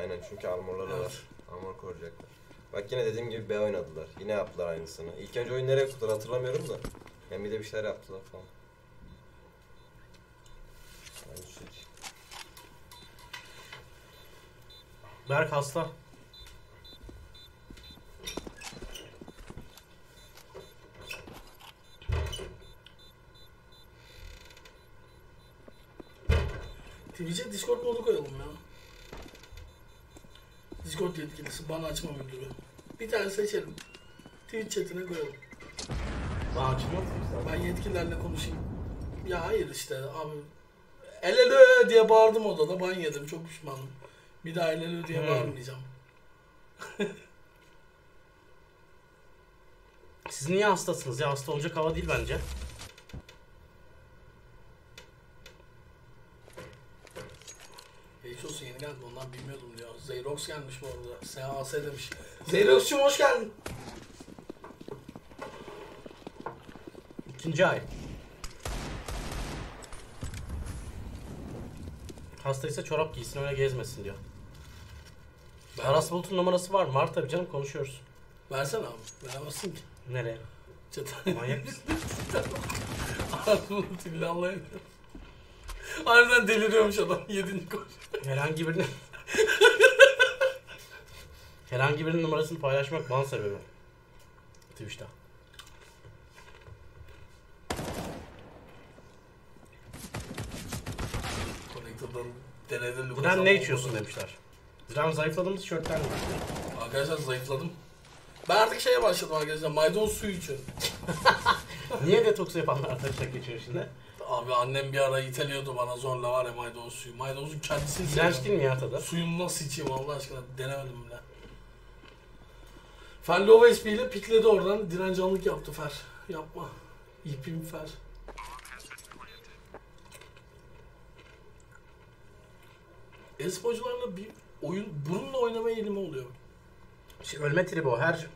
Aynen çünkü armorları
Evet.
var. Armor koruyacaklar. Bak yine dediğim gibi B oynadılar. Yine yaptılar aynısını. İlk önce oyun nereye kurdular hatırlamıyorum da. Yani bir de bir şeyler yaptılar falan. Şey.
Berk hasta.
Twitch'e Discord modu koyalım ya. Discord yetkilisi bana açma müdürü. Bir tane seçelim. Twitch chatine koyalım.
Daha işte?
Ben yetkililerle konuşayım. Ya hayır işte abi. El ele diye bağırdım odada. Ban yedim. Çok pişmanım. Bir daha el ele diye
Hmm.
bağırmayacağım.
Siz niye hastasınız ya? Hasta olacak hava değil bence.
Geldi ondan bilmiyordum diyor. Zeyrox gelmiş bu arada. SAS demiş. Zeyrox'cum hoş geldin.
İkinci ay. Hastaysa çorap giysin öyle gezmesin diyor.
Ben-
Aras Bulut'un numarası var mı? Var tabii canım konuşuyoruz.
Versene abi. Veremezsin ki.
Nereye?
Çete.
Manyak mısın?
Ağzını tillallayın. Harbiden deliriyormuş adam. Yedinci koş.
Herhangi birinin... Herhangi birinin numarasını paylaşmak ban sebebi. Twitch'te.
Connected'dan denedi Lucas.
Diren ne içiyorsun demişler. Diren zayıfladığım tişörtten?
Arkadaşlar zayıfladım. Ben artık şeye başladım arkadaşlar. Maydanoz suyu içiyorum.
Niye detoks yapanlar arkadaşlar geçiyor şimdi?
Abi annem bir ara iteliyordu bana zorla var ya maydanoz suyu. Maydanozun kendisini
İğrenç değil mi ya tadı?
Suyunu nasıl içeyim Allah aşkına denemedim bile. Fer Lova ile pikledi oradan. Direncanlık yaptı Fer. Yapma. İpim Fer. E-sporcularla bir oyun burunla oynama eğilimi oluyor.
Şey, ölme tribi o. Her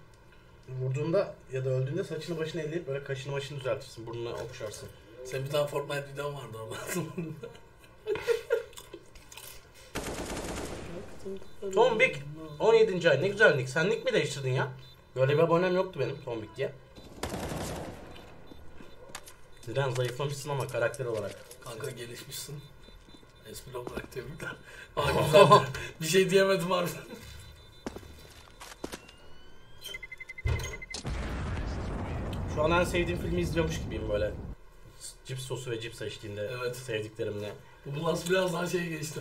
vurduğunda ya da öldüğünde saçını başını elleyip böyle kaşını başını düzeltirsin. Burnunu okşarsın.
Sen bir tane Fortnite videon vardı orada.
Tombik 17. ay ne güzel nick. Sen nick mi değiştirdin ya? Böyle bir abonem yoktu benim Tombik diye. Diren zayıflamışsın ama karakter olarak.
Kanka gelişmişsin. Espri olarak tebrikler. Aa güzel. bir şey diyemedim harbiden.
Şu an en sevdiğim filmi izliyormuş gibiyim böyle. Cips sosu ve cips eşliğinde
Evet.
sevdiklerimle.
Bu Blast biraz daha şey geçti.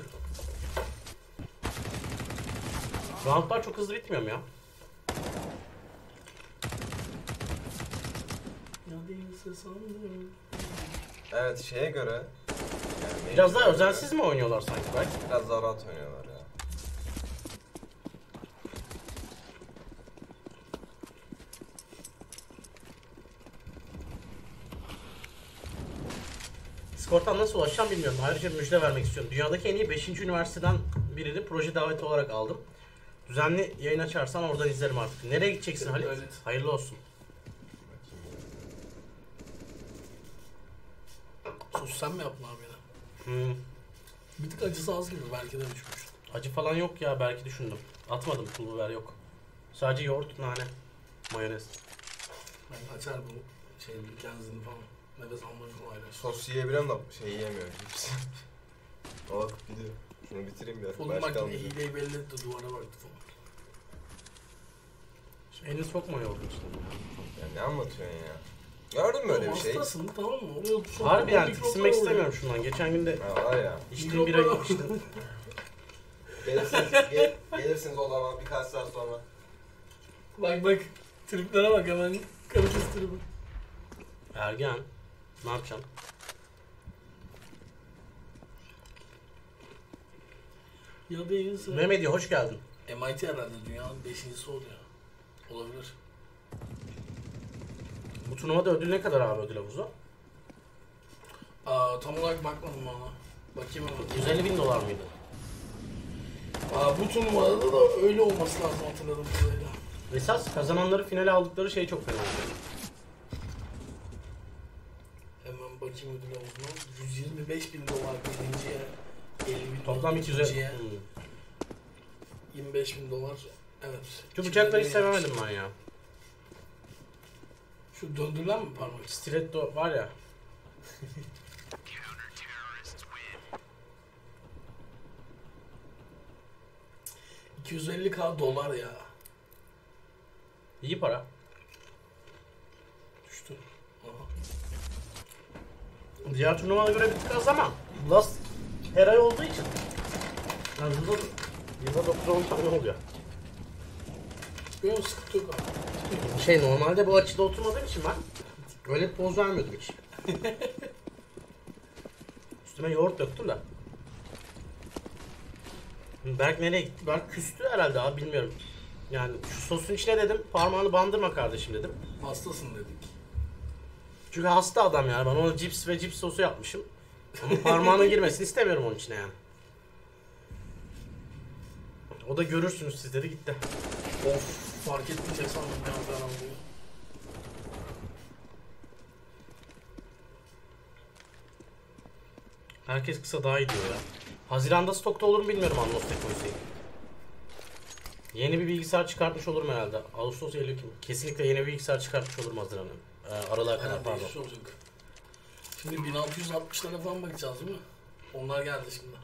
Roundlar çok hızlı bitmiyor mu ya?
Evet şeye göre. Yani
Biraz daha özensiz mi oynuyorlar sanki belki?
Biraz daha rahat oynuyorlar ya.
Discord'dan nasıl ulaşacağım bilmiyorum. Ayrıca müjde vermek istiyorum. Dünyadaki en iyi 5. üniversiteden birini proje daveti olarak aldım. Düzenli yayın açarsan oradan izlerim artık. Nereye gideceksin Halit?
Evet.
Hayırlı olsun.
Sus sen mi yaptın abi ya?
Hmm.
Bir tık acısı az gibi belki de düşmüş.
Acı falan yok ya belki düşündüm. Atmadım pul biber yok. Sadece yoğurt, nane, mayonez.
Ben açar bu şey kendisini falan. Nefes almayı kolaylaştır.
Sos yiyebilen de şey yiyemiyor. Aa gidiyor. Şunu bitireyim ya. Başka
makine
almayacağım.
hileyi belli etti duvara baktı falan.
Elini sokma yoğurdun içine.
Ya ne anlatıyorsun ya? Gördün mü öyle bir şey?
Hastasın tamam mı? Oraya sok-
Harbi yani
mikroplar
tiksinmek
oluyor.
istemiyorum şundan. Geçen gün de
Ha var ya.
içtiğim bira içtim.
Gelirsiniz, gel, gelirsiniz o zaman birkaç saat sonra.
Bak bak. Triplere bak hemen. Karışız tribi.
Ergen. Ne yapacağım?
Ya beyin
sıra. Mehmet hoş geldin.
MIT herhalde dünyanın beşincisi oldu ya. Olabilir.
Bu turnuvada ödül ne kadar abi ödül havuzu?
Aa, tam olarak bakmadım ona. Bakayım ama.
150 bin dolar mıydı?
Aa, bu turnuvada da öyle olması lazım hatırladım kadarıyla.
Esas kazananları finale aldıkları şey çok fena.
12 modül havuzunun 125 bin dolar birinciye 50 bin
Toplam
dolar
200
ikinciye, 25 bin dolar evet.
Şu bıçakları hiç sevemedim ben ya.
Şu döndürülen mi parmak izi?
Stiletto var ya.
...250k dolar ya.
İyi para. Diğer turnuvalara göre bir tık az ama Last her ay olduğu için. Yani yılda, yılda 9-10 tane oluyor.
Yok sıkıntı yok abi.
Şey normalde bu açıda oturmadığım için ben öyle bir poz vermiyordum hiç. Üstüme yoğurt döktüm de. Berk nereye gitti? Berk küstü herhalde abi bilmiyorum. Yani şu sosun içine dedim parmağını bandırma kardeşim dedim.
Hastasın dedik.
Çünkü hasta adam yani ben ona cips ve cips sosu yapmışım. Ama parmağının girmesini istemiyorum onun içine yani. O da görürsünüz siz dedi gitti.
Of fark etmeyecek sandım ya ben almayı.
Herkes kısa daha iyi diyor ya. Haziranda stokta olur mu bilmiyorum Anlos Teknoloji'yi. Yeni bir bilgisayar çıkartmış olurum herhalde. Ağustos, Eylül. Kesinlikle yeni bir bilgisayar çıkartmış olurum Haziran'ın. Ee, aralığa kadar pardon.
değişmiş olacak. Şimdi 1660'lara falan bakacağız değil mi? Onlar geldi şimdi.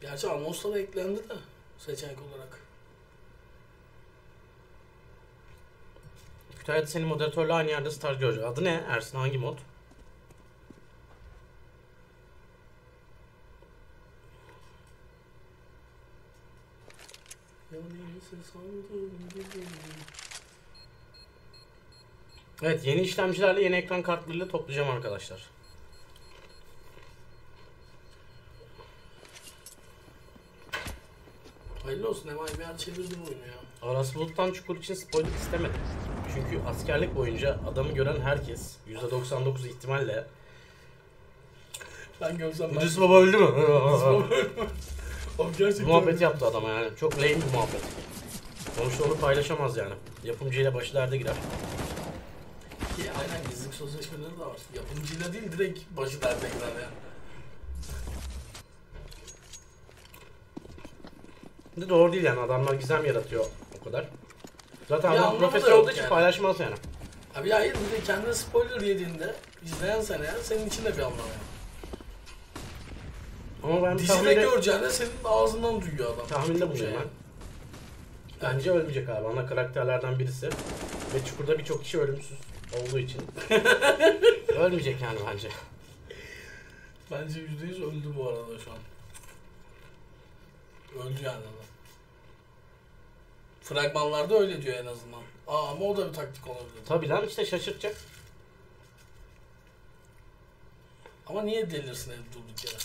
Gerçi Almos'ta da eklendi de seçenek olarak.
Kütahya'da senin moderatörle aynı yerde star göreceğiz. Adı ne? Ersin hangi mod?
Ya neyse sandım gibi.
Evet yeni işlemcilerle yeni ekran kartlarıyla toplayacağım arkadaşlar.
Hayırlı olsun MIBR çevirdi bu oyunu ya.
Aras Bulut'tan Çukur için spoiler istemedim. Çünkü askerlik boyunca adamı gören herkes %99 ihtimalle
Ben görsem ben...
Kudüs Baba öldü mü?
O gerçekten...
muhabbet yaptı adama yani. Çok lame bir muhabbet. Sonuçta onu paylaşamaz yani. Yapımcıyla başı derde girer.
Gizlilik sözleşmeleri de var. Yapımcıyla değil direkt başı derde girer yani.
De doğru değil yani adamlar gizem yaratıyor o kadar. Zaten
Bir
adam
anlamı da
profesör
yok
olduğu için
yani.
paylaşmaz yani.
Abi hayır bir de kendine spoiler yediğinde izleyen sen eğer senin için de bir anlamı yok.
Ama ben
Dizide
tahminde,
göreceğinde senin ağzından duyuyor adam.
tahminde buluyorum
Şey.
ben. Bence ölmeyecek abi. Ana karakterlerden birisi. Ve Çukur'da birçok kişi ölümsüz olduğu için. ölmeyecek yani bence.
Bence yüzde yüz öldü bu arada şu an. Öldü yani adam. Fragmanlarda öyle diyor en azından. Aa ama o da bir taktik olabilir.
Tabi lan işte şaşırtacak.
Ama niye delirsin hep durduk yere?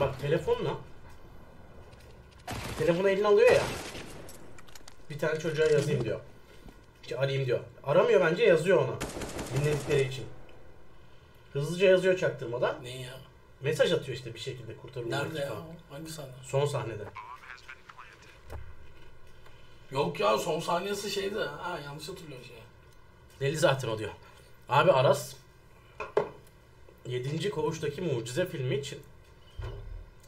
Bak telefonla telefonu eline alıyor ya. Bir tane çocuğa yazayım diyor. İşte arayayım diyor. Aramıyor bence yazıyor ona. Dinledikleri için. Hızlıca yazıyor çaktırmadan.
Neyi ya?
Mesaj atıyor işte bir şekilde kurtarılmak
Nerede ya? Hangi sahne?
Son sahnede.
Yok ya son saniyesi şeydi. Ha yanlış hatırlıyorum şey.
Deli zaten o diyor. Abi Aras 7. Koğuş'taki Mucize filmi için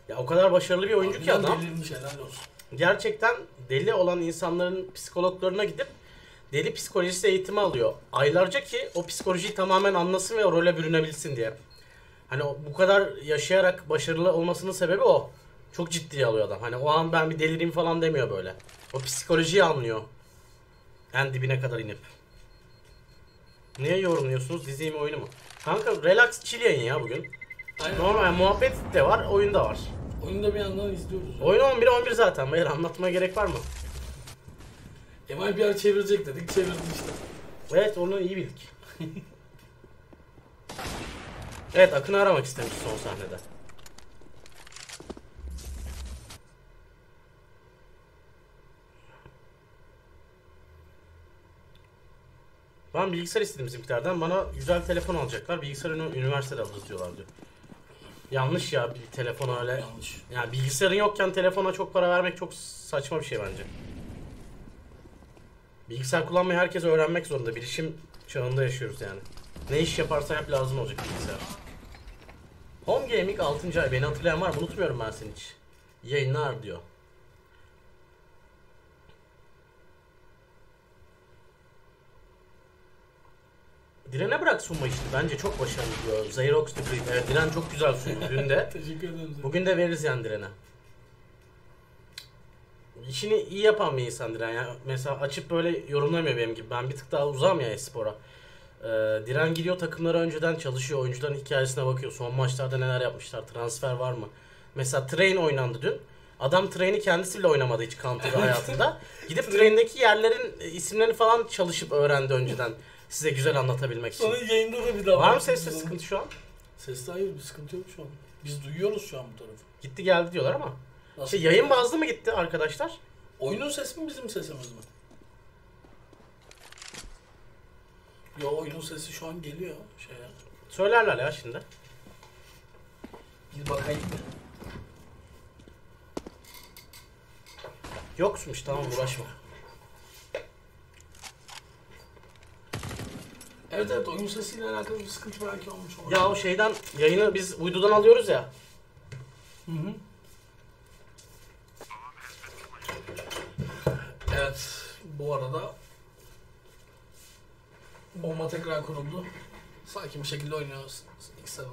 ya o kadar başarılı bir oyuncu ki
Harbiden
adam.
delirmiş helal olsun.
Gerçekten deli olan insanların psikologlarına gidip deli psikolojisi eğitimi alıyor. Aylarca ki o psikolojiyi tamamen anlasın ve o role bürünebilsin diye. Hani bu kadar yaşayarak başarılı olmasının sebebi o. Çok ciddiye alıyor adam. Hani o an ben bir delireyim falan demiyor böyle. O psikolojiyi anlıyor. En dibine kadar inip. Niye yorumluyorsunuz? Diziyi mi oyunu mu? Kanka relax chill yayın ya bugün.
Aynen.
Normal muhabbet de var, oyun da var.
Oyunu da bir yandan izliyoruz.
Oyun 11 11 zaten. Bayır anlatmaya gerek var mı?
Ara çevirecek dedik çevirdi işte.
Evet onu iyi bildik. evet Akın'ı aramak istemiş son sahnede. Ben bilgisayar istedim bizimkilerden. Bana güzel telefon alacaklar. Bilgisayarı ünü- üniversitede alırız diyorlar diyor. Yanlış ya bir telefona öyle.
Yanlış.
Yani bilgisayarın yokken telefona çok para vermek çok saçma bir şey bence. Bilgisayar kullanmayı herkes öğrenmek zorunda. Bilişim çağında yaşıyoruz yani. Ne iş yaparsan hep lazım olacak bilgisayar. Home Gaming 6. ay. Beni hatırlayan var mı? Unutmuyorum ben seni hiç. Yayınlar diyor. Diren'e bırak sunma işte. Bence çok başarılı diyor. Xerox The Creep. Evet Diren çok güzel sundu dün de.
Teşekkür ederim.
Bugün de veririz yani Diren'e. İşini iyi yapan bir insan Diren ya. Mesela açıp böyle yorumlamıyor benim gibi. Ben bir tık daha uzağım ya espora. Ee, Diren gidiyor takımlara önceden çalışıyor. Oyuncuların hikayesine bakıyor. Son maçlarda neler yapmışlar. Transfer var mı? Mesela Train oynandı dün. Adam Train'i kendisi bile oynamadı hiç Counter'da hayatında. Gidip Train'deki yerlerin e, isimlerini falan çalışıp öğrendi önceden. Size güzel anlatabilmek için.
Sonra yayında da bir daha
Var mı sesle sıkıntı şu an?
Seste hayır bir sıkıntı yok şu an. Biz duyuyoruz şu an bu tarafı.
Gitti geldi diyorlar ama.
Nasıl?
Şey, yayın bazlı mı gitti arkadaşlar?
Oyunun sesi mi bizim sesimiz mi? Yo oyunun sesi şu an geliyor şeye.
Söylerler ya şimdi.
Bir bakayım.
Yoksmuş tamam uğraşma.
Evet evet oyun sesiyle alakalı bir sıkıntı belki olmuş olabilir.
Ya o şeyden yayını biz uydudan alıyoruz ya.
Hı hı. Evet bu arada bomba tekrar kuruldu. Sakin bir şekilde oynuyoruz X7.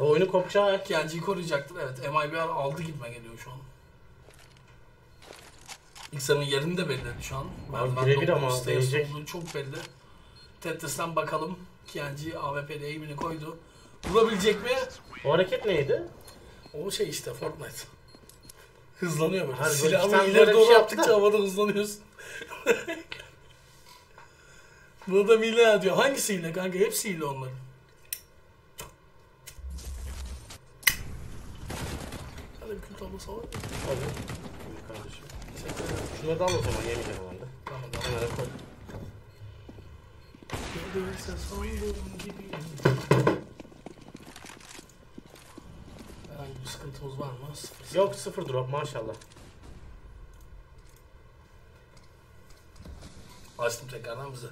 O oyunu kopacağı
Kenciyi koruyacaktır. Evet MIBR aldı gitme geliyor şu an. X7'ın yerini de belirledi şu an.
Abi birebir ama değecek.
olduğu çok belli. Tetris'ten bakalım. Kenci AWP'de eğimini koydu. Vurabilecek mi?
O hareket neydi?
O şey işte Fortnite. Hızlanıyor böyle.
Böyle
Silahı ileri
bir
doğru
şey
attıkça
da.
havada hızlanıyorsun. Bu da hile diyor. Hangisi hile kanka? Hepsi hile onların. Hadi bir kül tablosu alalım.
Hadi. Şunları da al o zaman yemeyeceğim o anda.
Tamam tamam.
Onlara koy.
Neredeyse sandığım gibi. Herhangi bir sıkıntımız var mı? Sıfır.
Yok sıfır drop maşallah.
Açtım tekrardan bize.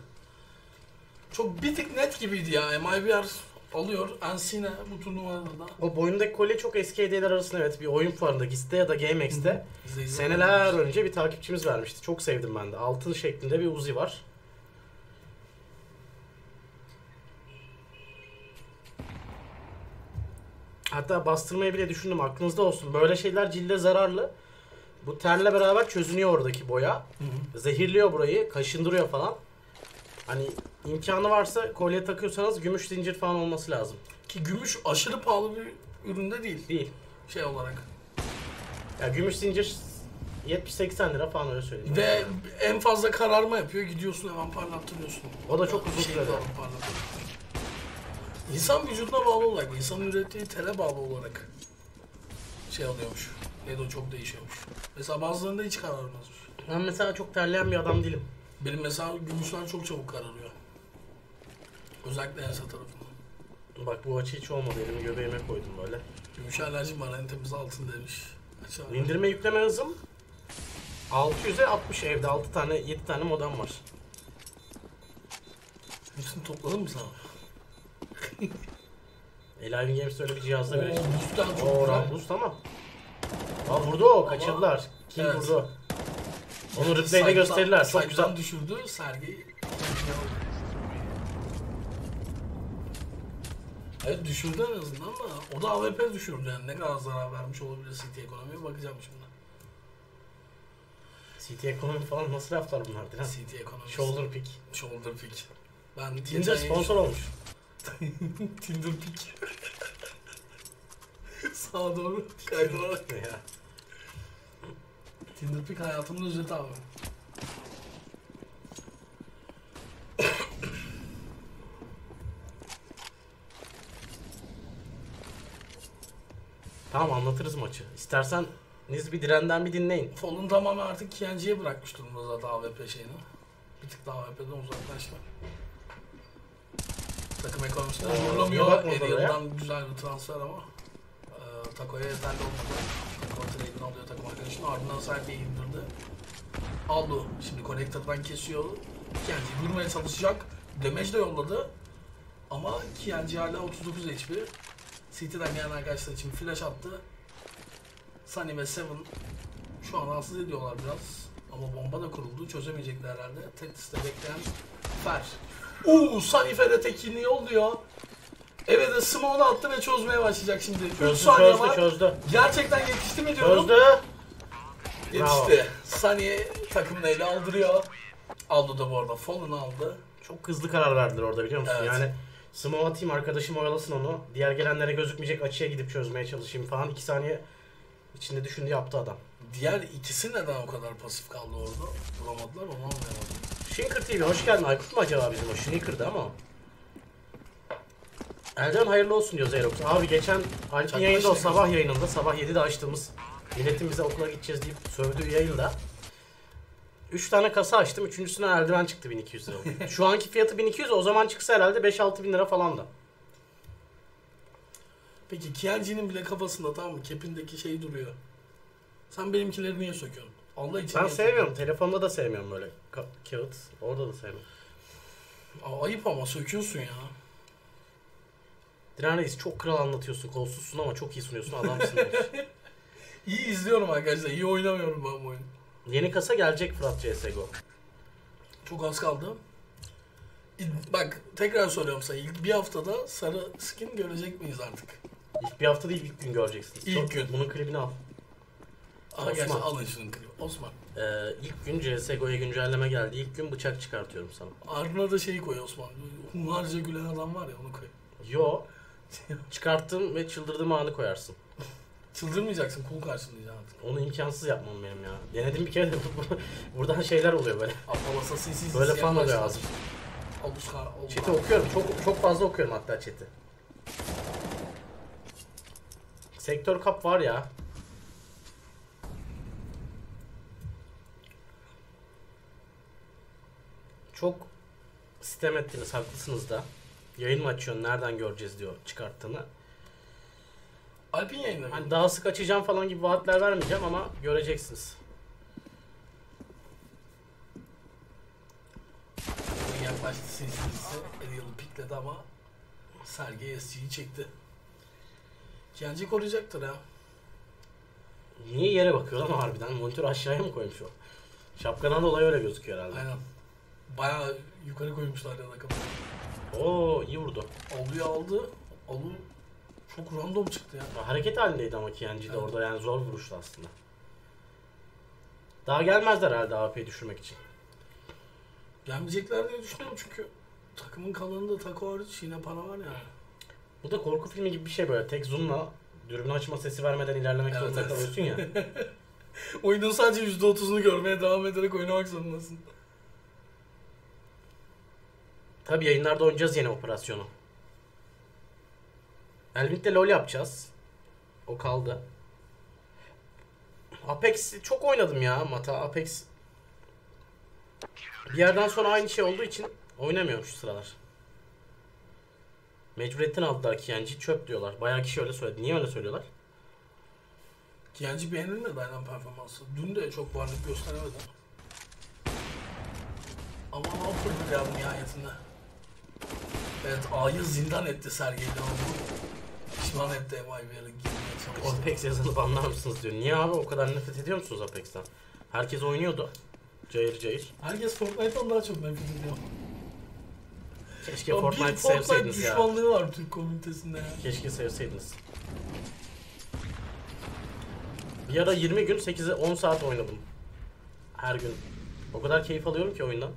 Çok bir tık net gibiydi ya. MIBR alıyor. Ensine bu turnuvada da.
O boyundaki kolye çok eski hediyeler arasında evet bir oyun fuarında Giste ya da GameX'te seneler önce bir takipçimiz vermişti. Çok sevdim ben de. Altın şeklinde bir Uzi var. Hatta bastırmayı bile düşündüm aklınızda olsun. Böyle şeyler cilde zararlı. Bu terle beraber çözünüyor oradaki boya.
Hı hı.
Zehirliyor burayı, kaşındırıyor falan. Hani imkanı varsa kolye takıyorsanız gümüş zincir falan olması lazım.
Ki gümüş aşırı pahalı bir üründe değil
Değil.
şey olarak.
Ya gümüş zincir 70-80 lira falan öyle söyleyeyim.
Ve en fazla kararma yapıyor. Gidiyorsun hemen parlattırıyorsun.
O da çok uzun
Şey
sürede.
İnsan vücuduna bağlı olarak, insanın ürettiği tele bağlı olarak şey alıyormuş. Edo çok değişiyormuş. Mesela bazılarında hiç kararmazmış.
Ben mesela çok terleyen bir adam değilim.
Benim mesela gümüşler çok çabuk kararıyor. Özellikle ense tarafında.
Bak bu açı hiç olmadı. Elimi göbeğime koydum böyle.
Gümüş alerjim var en temiz altın demiş. Aşağı.
İndirme yükleme hızım 600'e 60 evde 6 tane 7 tane modem var.
Hepsini topladın mı sana?
Eliving Games öyle bir
Oo,
bir
Boost'tan çok
Oo
güzel.
Ama. Aa vurdu o kaçırdılar. Kim
Evet.
vurdu? Onu replay'de
Site'dan-
gösterirler. Çok güzel.
düşürdü sergi. Evet düşürdü en azından da o da AWP düşürdü yani ne kadar zarar vermiş olabilir CT ekonomiye bakacağım şimdi.
CT ekonomi falan nasıl laflar bunlar?
CT ekonomi.
Shoulder pick.
Shoulder pick. Ben
Tinder sponsor olmuş.
Tinder pick. Sağa doğru kaydırarak.
ya.
Tinder pick hayatımın özeti abi.
Tamam anlatırız maçı. İstersen Niz bir direnden bir dinleyin.
Fall'un tamamen artık KNG'ye bırakmış durumda zaten AWP şeyini. Bir tık daha AWP'den uzaklaştı. Takım ekonomisine
Oo,
zorlamıyor. Ariel'dan güzel bir transfer ama e, Tako'ya yeterli olmadı. Tako trade'ini alıyor takım arkadaşının ardından Serbi'yi indirdi. Aldo şimdi connector'dan kesiyor. KNG vurmaya çalışacak. Damage de yolladı. Ama KNG hala 39 HP. City'den gelen arkadaşlar için flash attı. Sunny ve Seven şu an rahatsız ediyorlar biraz. Ama bomba da kuruldu. Çözemeyecekler herhalde. Tetris'te bekleyen Fer. Uuu Sunny Fer'e tekini yolluyor. Evet de Smoke'u attı ve çözmeye başlayacak şimdi. 3
Çözdü
saniye
çözdü
var.
çözdü.
Gerçekten yetişti mi diyorum.
Çözdü.
Yetişti. Sunny takımını ele aldırıyor. Aldo da bu arada Fallon'u aldı.
Çok hızlı karar verdiler orada biliyor musun?
Evet.
Yani smoke atayım arkadaşım oyalasın onu. Diğer gelenlere gözükmeyecek açıya gidip çözmeye çalışayım falan. 2 saniye içinde düşündü yaptı adam.
Diğer ikisi neden o kadar pasif kaldı orada? Vuramadılar onu anlayamadım.
Shinker TV hoş geldin. Aykut mu acaba bizim o? Shinker'dı ama. Elden hayırlı olsun diyor Xerox. Abi geçen Alp'in yayında o sabah yayınında sabah 7'de açtığımız milletin bize okula gideceğiz deyip sövdüğü yayında 3 tane kasa açtım. Üçüncüsüne eldiven çıktı 1200 lira. Şu anki fiyatı 1200 o zaman çıksa herhalde 5-6 bin lira falan da.
Peki KLG'nin bile kafasında tamam mı? Kepindeki şey duruyor. Sen benimkileri niye söküyorsun? Allah için
Ben sevmiyorum. Telefonda da sevmiyorum böyle ka- kağıt. Orada da sevmiyorum.
Aa, ayıp ama söküyorsun ya.
Diren Reis çok kral anlatıyorsun. Kolsuzsun ama çok iyi sunuyorsun. Adamsın. demiş.
İyi izliyorum arkadaşlar. İyi oynamıyorum ben bu oyunu.
Yeni kasa gelecek Fırat CSGO.
Çok az kaldı. Bak tekrar soruyorum sana. İlk bir haftada sarı skin görecek miyiz artık?
İlk bir hafta değil ilk gün göreceksiniz.
İlk
Çok-
gün.
Bunun klibini al.
Arkadaşlar
Osman.
alın şunu klibi. Osman.
Ee, ilk gün CSGO'ya güncelleme geldi. İlk gün bıçak çıkartıyorum sana.
Ardına da şeyi koy Osman. Hunharca gülen adam var ya onu koy.
Yo. Çıkarttım ve çıldırdığım anı koyarsın.
Çıldırmayacaksın. Cool karşılayacaksın artık.
Onu imkansız yapmam benim ya. Denedim bir kere de buradan şeyler oluyor böyle.
Aptal asasınsiz.
Böyle falan oluyor ağzım.
Aluska.
Chat'i okuyorum. Çok çok fazla okuyorum hatta chat'i. Sektör kap var ya. Çok sistem ettiniz, haklısınız da. Yayın mı açıyorsun, nereden göreceğiz diyor çıkarttığını.
Alpin yayında.
Hani daha sık açacağım falan gibi vaatler vermeyeceğim ama göreceksiniz.
yaklaştı silsilesi. Ariel'ı pikledi ama Sergey SG'yi çekti. Kenji koruyacaktır ha.
Niye yere bakıyor lan harbiden? Monitör aşağıya mı koymuş o? Şapkadan dolayı öyle gözüküyor herhalde.
Aynen. Bayağı yukarı koymuşlar ya rakamı.
Oo iyi vurdu.
Alu'yu aldı. Alu çok random çıktı ya.
Hareket halindeydi ama Kienci de
Evet.
orada yani zor vuruştu aslında. Daha gelmezler herhalde AWP'yi düşürmek için.
Gelmeyecekler diye düşünüyorum çünkü takımın kalanında Tako hariç yine para var yani.
Bu da korku filmi gibi bir şey böyle tek zoomla dürbün açma sesi vermeden ilerlemek
Evet,
zorunda
evet.
kalıyorsun ya.
Oyunun sadece %30'unu görmeye devam ederek oynamak zorundasın.
Tabi yayınlarda oynayacağız yine operasyonu. Elbette LoL yapacağız. O kaldı. Apex çok oynadım ya Mata. Apex bir yerden sonra aynı şey olduğu için oynamıyorum şu sıralar. Mecburiyetten aldılar Kiyancı çöp diyorlar. Bayağı kişi öyle söyledi. Niye öyle söylüyorlar?
Kiyancı beğenilmedi aynen performansı. Dün de çok varlık gösteremedi. Ama ne yapıldı ya nihayetinde. Evet A'yı zindan etti Sergey Lavrov. Pişman etti MIBR'ı girmeye çalıştı.
Apex yazını banlar mısınız diyor. Niye abi o kadar nefret ediyor musunuz Apex'ten? Herkes oynuyordu. Cayır cayır.
Herkes Fortnite'dan daha çok nefret ediyor.
Keşke
Ya bir
Fortnite
Fortnite
sevseydiniz ya.
düşmanlığı var Türk komünitesinde ya.
Keşke sevseydiniz. Bir ara 20 gün 8'e 10 saat oynadım. Her gün. O kadar keyif alıyorum ki oyundan.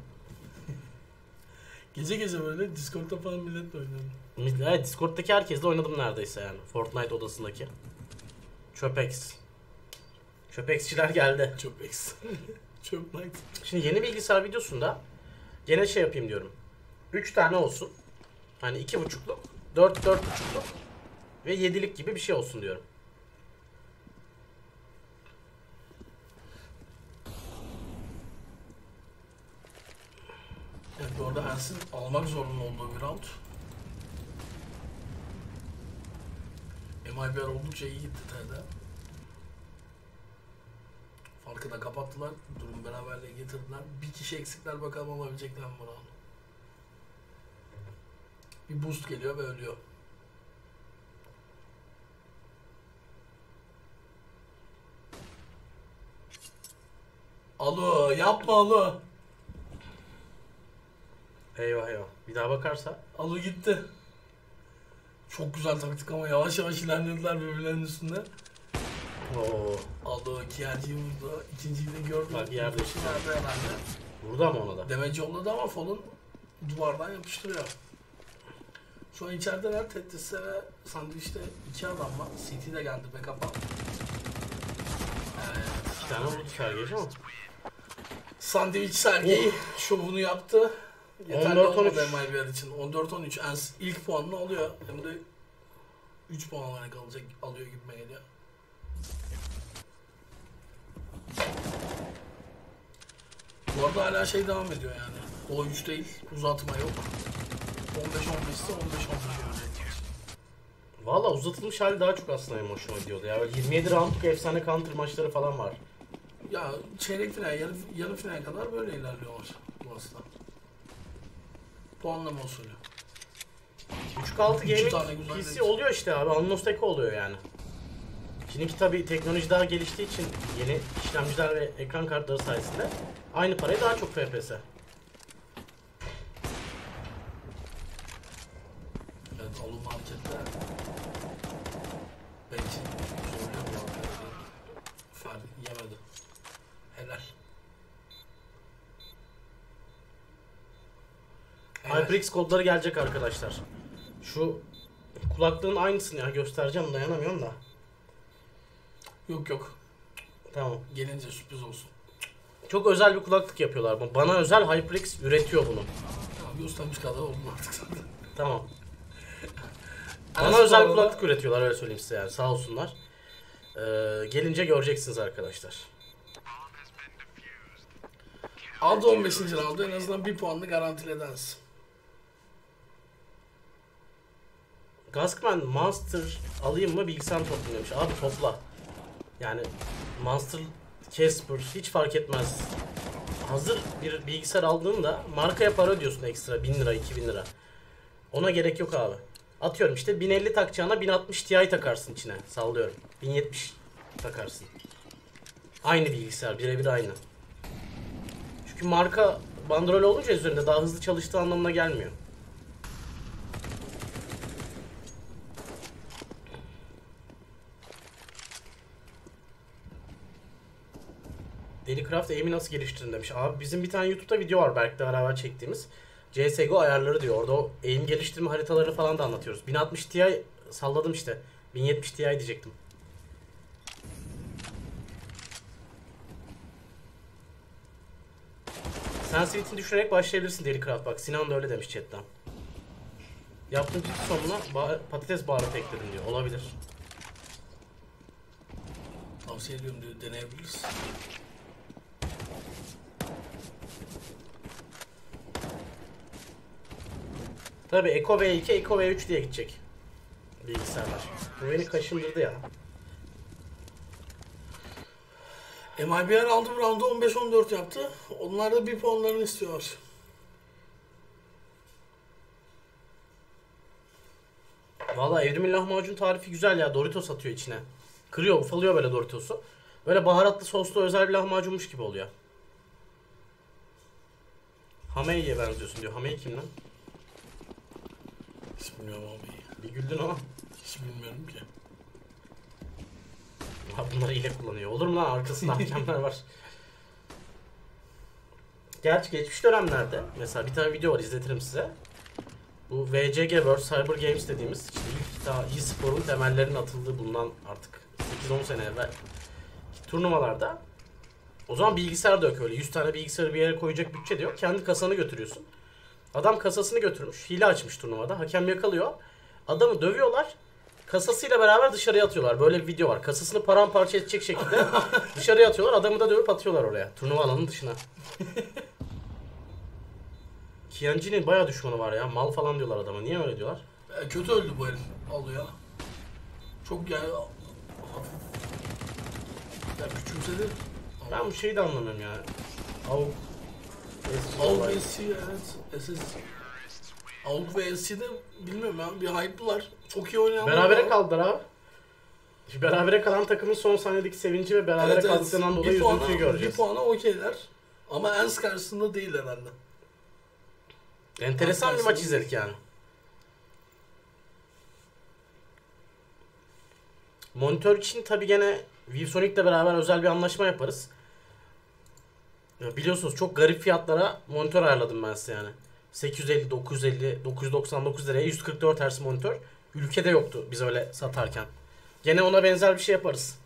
Gece gece böyle Discord'da falan milletle oynuyorum.
Evet, Discord'daki herkesle oynadım neredeyse yani. Fortnite odasındaki. Çöpex. Çöpexçiler geldi.
Çöp X. Çöp Night.
Şimdi yeni bilgisayar videosunda gene şey yapayım diyorum. 3 tane olsun. Hani 2.5'luk, 4 4.5'luk ve 7'lik gibi bir şey olsun diyorum.
Evet bu arada almak zorunda olduğu bir round. MIBR oldukça iyi gitti TD. Farkı da kapattılar. Durum beraberliğe getirdiler. Bir kişi eksikler bakalım alabilecekler mi bu round. Bir boost geliyor ve ölüyor. Alo yapma alo.
Eyvah eyvah. Bir daha bakarsa
Alu gitti. Çok güzel taktik ama yavaş yavaş ilerlediler birbirlerinin üstünde.
Oo,
Alu Kiyancı'yı vurdu. İkinciyi de gördü.
Bak yerde
İkinci nerede herhalde.
vurdu ama ona da.
Demeci yolladı ama Fall'un duvardan yapıştırıyor. Şu an içerideler. Tetris'te ve sandviçte iki adam var. CT de geldi backup'a. Evet.
İki tane vurdu Sergej ama.
Sandviç Sergey şovunu yaptı. Yeterli
14-13.
olmadı MIBR için. 14-13 en s- ilk puanını alıyor. Hem de 3 puan olarak alacak, alıyor gibime geliyor. Bu arada hala şey devam ediyor yani. O 3 değil, uzatma yok. 15-15 ise 15-15 olacak.
Valla uzatılmış hali daha çok aslında benim hoşuma gidiyordu ya. Böyle 27 roundluk efsane counter maçları falan var.
Ya çeyrek final, yarı, yarı final kadar böyle ilerliyorlar bu aslında. Puanlama usulü.
3K6
İki
gaming
tane güzel
PC
değil.
oluyor işte abi. Eko oluyor yani. Şimdiki tabi teknoloji daha geliştiği için yeni işlemciler ve ekran kartları sayesinde aynı paraya daha çok FPS
Alu markette belki zorluyor bu arada. Fer yemedi. Helal.
HyperX kodları gelecek arkadaşlar. Şu kulaklığın aynısını ya göstereceğim dayanamıyorum da.
Yok yok.
Tamam.
Gelince sürpriz olsun.
Çok özel bir kulaklık yapıyorlar. Bu- Bana özel HyperX üretiyor bunu.
Tamam göstermiş kadar oldum artık zaten.
Tamam. Bana özel
bu arada-
kulaklık üretiyorlar öyle söyleyeyim size yani sağ olsunlar. Ee, gelince göreceksiniz arkadaşlar.
Aldı 15. roundu en azından bir puanlı garantilediniz.
Gaskman Monster alayım mı bilgisayar demiş. Abi topla. Yani Monster Casper hiç fark etmez. Hazır bir bilgisayar aldığında markaya para ödüyorsun ekstra 1000 lira 2000 lira. Ona gerek yok abi. Atıyorum işte 1050 takacağına 1060 Ti takarsın içine. Sallıyorum. 1070 takarsın. Aynı bilgisayar birebir aynı. Çünkü marka bandrol olunca üzerinde daha hızlı çalıştığı anlamına gelmiyor. Delikraft aim'i nasıl geliştirin demiş. Abi bizim bir tane YouTube'da video var Berk'le beraber çektiğimiz. CSGO ayarları diyor. Orada o aim geliştirme haritalarını falan da anlatıyoruz. 1060 Ti salladım işte. 1070 Ti diyecektim. Sensitivity'ni düşürerek başlayabilirsin Deli Craft bak. Sinan da öyle demiş chatten. Yaptığım cilt sonuna ba- patates baharatı ekledim diyor. Olabilir.
Tavsiye ediyorum diyor deneyebiliriz.
Tabi Eco V2, Eco V3 diye gidecek. Bilgisayarlar. Bu beni kaşındırdı ya.
MIBR aldım round'u 15-14 yaptı. Onlar da bir puanlarını istiyorlar.
Valla evrimin lahmacun tarifi güzel ya. Doritos atıyor içine. Kırıyor, ufalıyor böyle Doritos'u. Böyle baharatlı soslu özel bir lahmacunmuş gibi oluyor. Hamey'e benziyorsun diyor. Hamey kim lan?
Hiç bilmiyorum abi.
Bir güldün ama.
Hiç bilmiyorum ki.
Ha bunları ile kullanıyor. Olur mu lan arkasında hakemler var. Gerçi geçmiş dönemlerde mesela bir tane video var izletirim size. Bu VCG World Cyber Games dediğimiz işte ilk daha e-sporun temellerinin atıldığı bulunan artık 8-10 sene evvel turnuvalarda o zaman bilgisayar da yok öyle. 100 tane bilgisayarı bir yere koyacak bütçe de yok. Kendi kasanı götürüyorsun. Adam kasasını götürmüş. Hile açmış turnuvada. Hakem yakalıyor. Adamı dövüyorlar. Kasasıyla beraber dışarıya atıyorlar. Böyle bir video var. Kasasını paramparça edecek şekilde dışarıya atıyorlar. Adamı da dövüp atıyorlar oraya. Turnuva alanının dışına. Kianci'nin bayağı düşmanı var ya. Mal falan diyorlar adama. Niye öyle diyorlar?
E, kötü öldü bu herif. Alıyor. Çok yani... Ya küçümsedi.
Ben bu şeyi de anlamıyorum ya. Avuk. Eski
SC evet. SC'de bilmiyorum ya bir hype'lılar. Çok iyi oynayanlar
Berabere
var.
kaldılar abi. Berabere kalan takımın son saniyedeki sevinci ve berabere
Evet, evet.
kaldıklarından dolayı
Bir puana-
üzüntüyü göreceğiz.
Bir puana okeyler. Ama Ens karşısında değil herhalde.
Enteresan bir maç izledik yani. Monitör için tabi gene ViewSonic'le beraber özel bir anlaşma yaparız. Ya biliyorsunuz çok garip fiyatlara monitör ayarladım ben size yani. 850, 950, 999 liraya 144 Hz monitör. Ülkede yoktu biz öyle satarken. Gene ona benzer bir şey yaparız.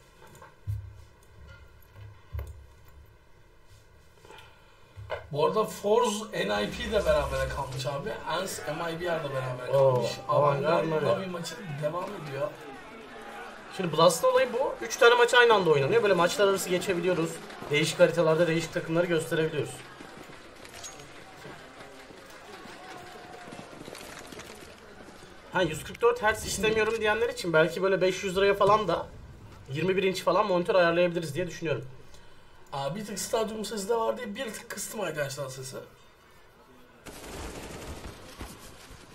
Bu arada Forz NIP de beraber kalmış abi. Ens MIBR de beraber
Oo,
kalmış.
Avantgard
Avantgard
Navi.
Navi maçı devam ediyor.
Şimdi Blast'ın olayı bu. 3 tane maç aynı anda oynanıyor. Böyle maçlar arası geçebiliyoruz. Değişik haritalarda değişik takımları gösterebiliyoruz. Ha 144 Hz istemiyorum diyenler için belki böyle 500 liraya falan da 21 inç falan monitör ayarlayabiliriz diye düşünüyorum.
Aa, bir tık stadyum sesi de var diye bir tık kıstım arkadaşlar sesi.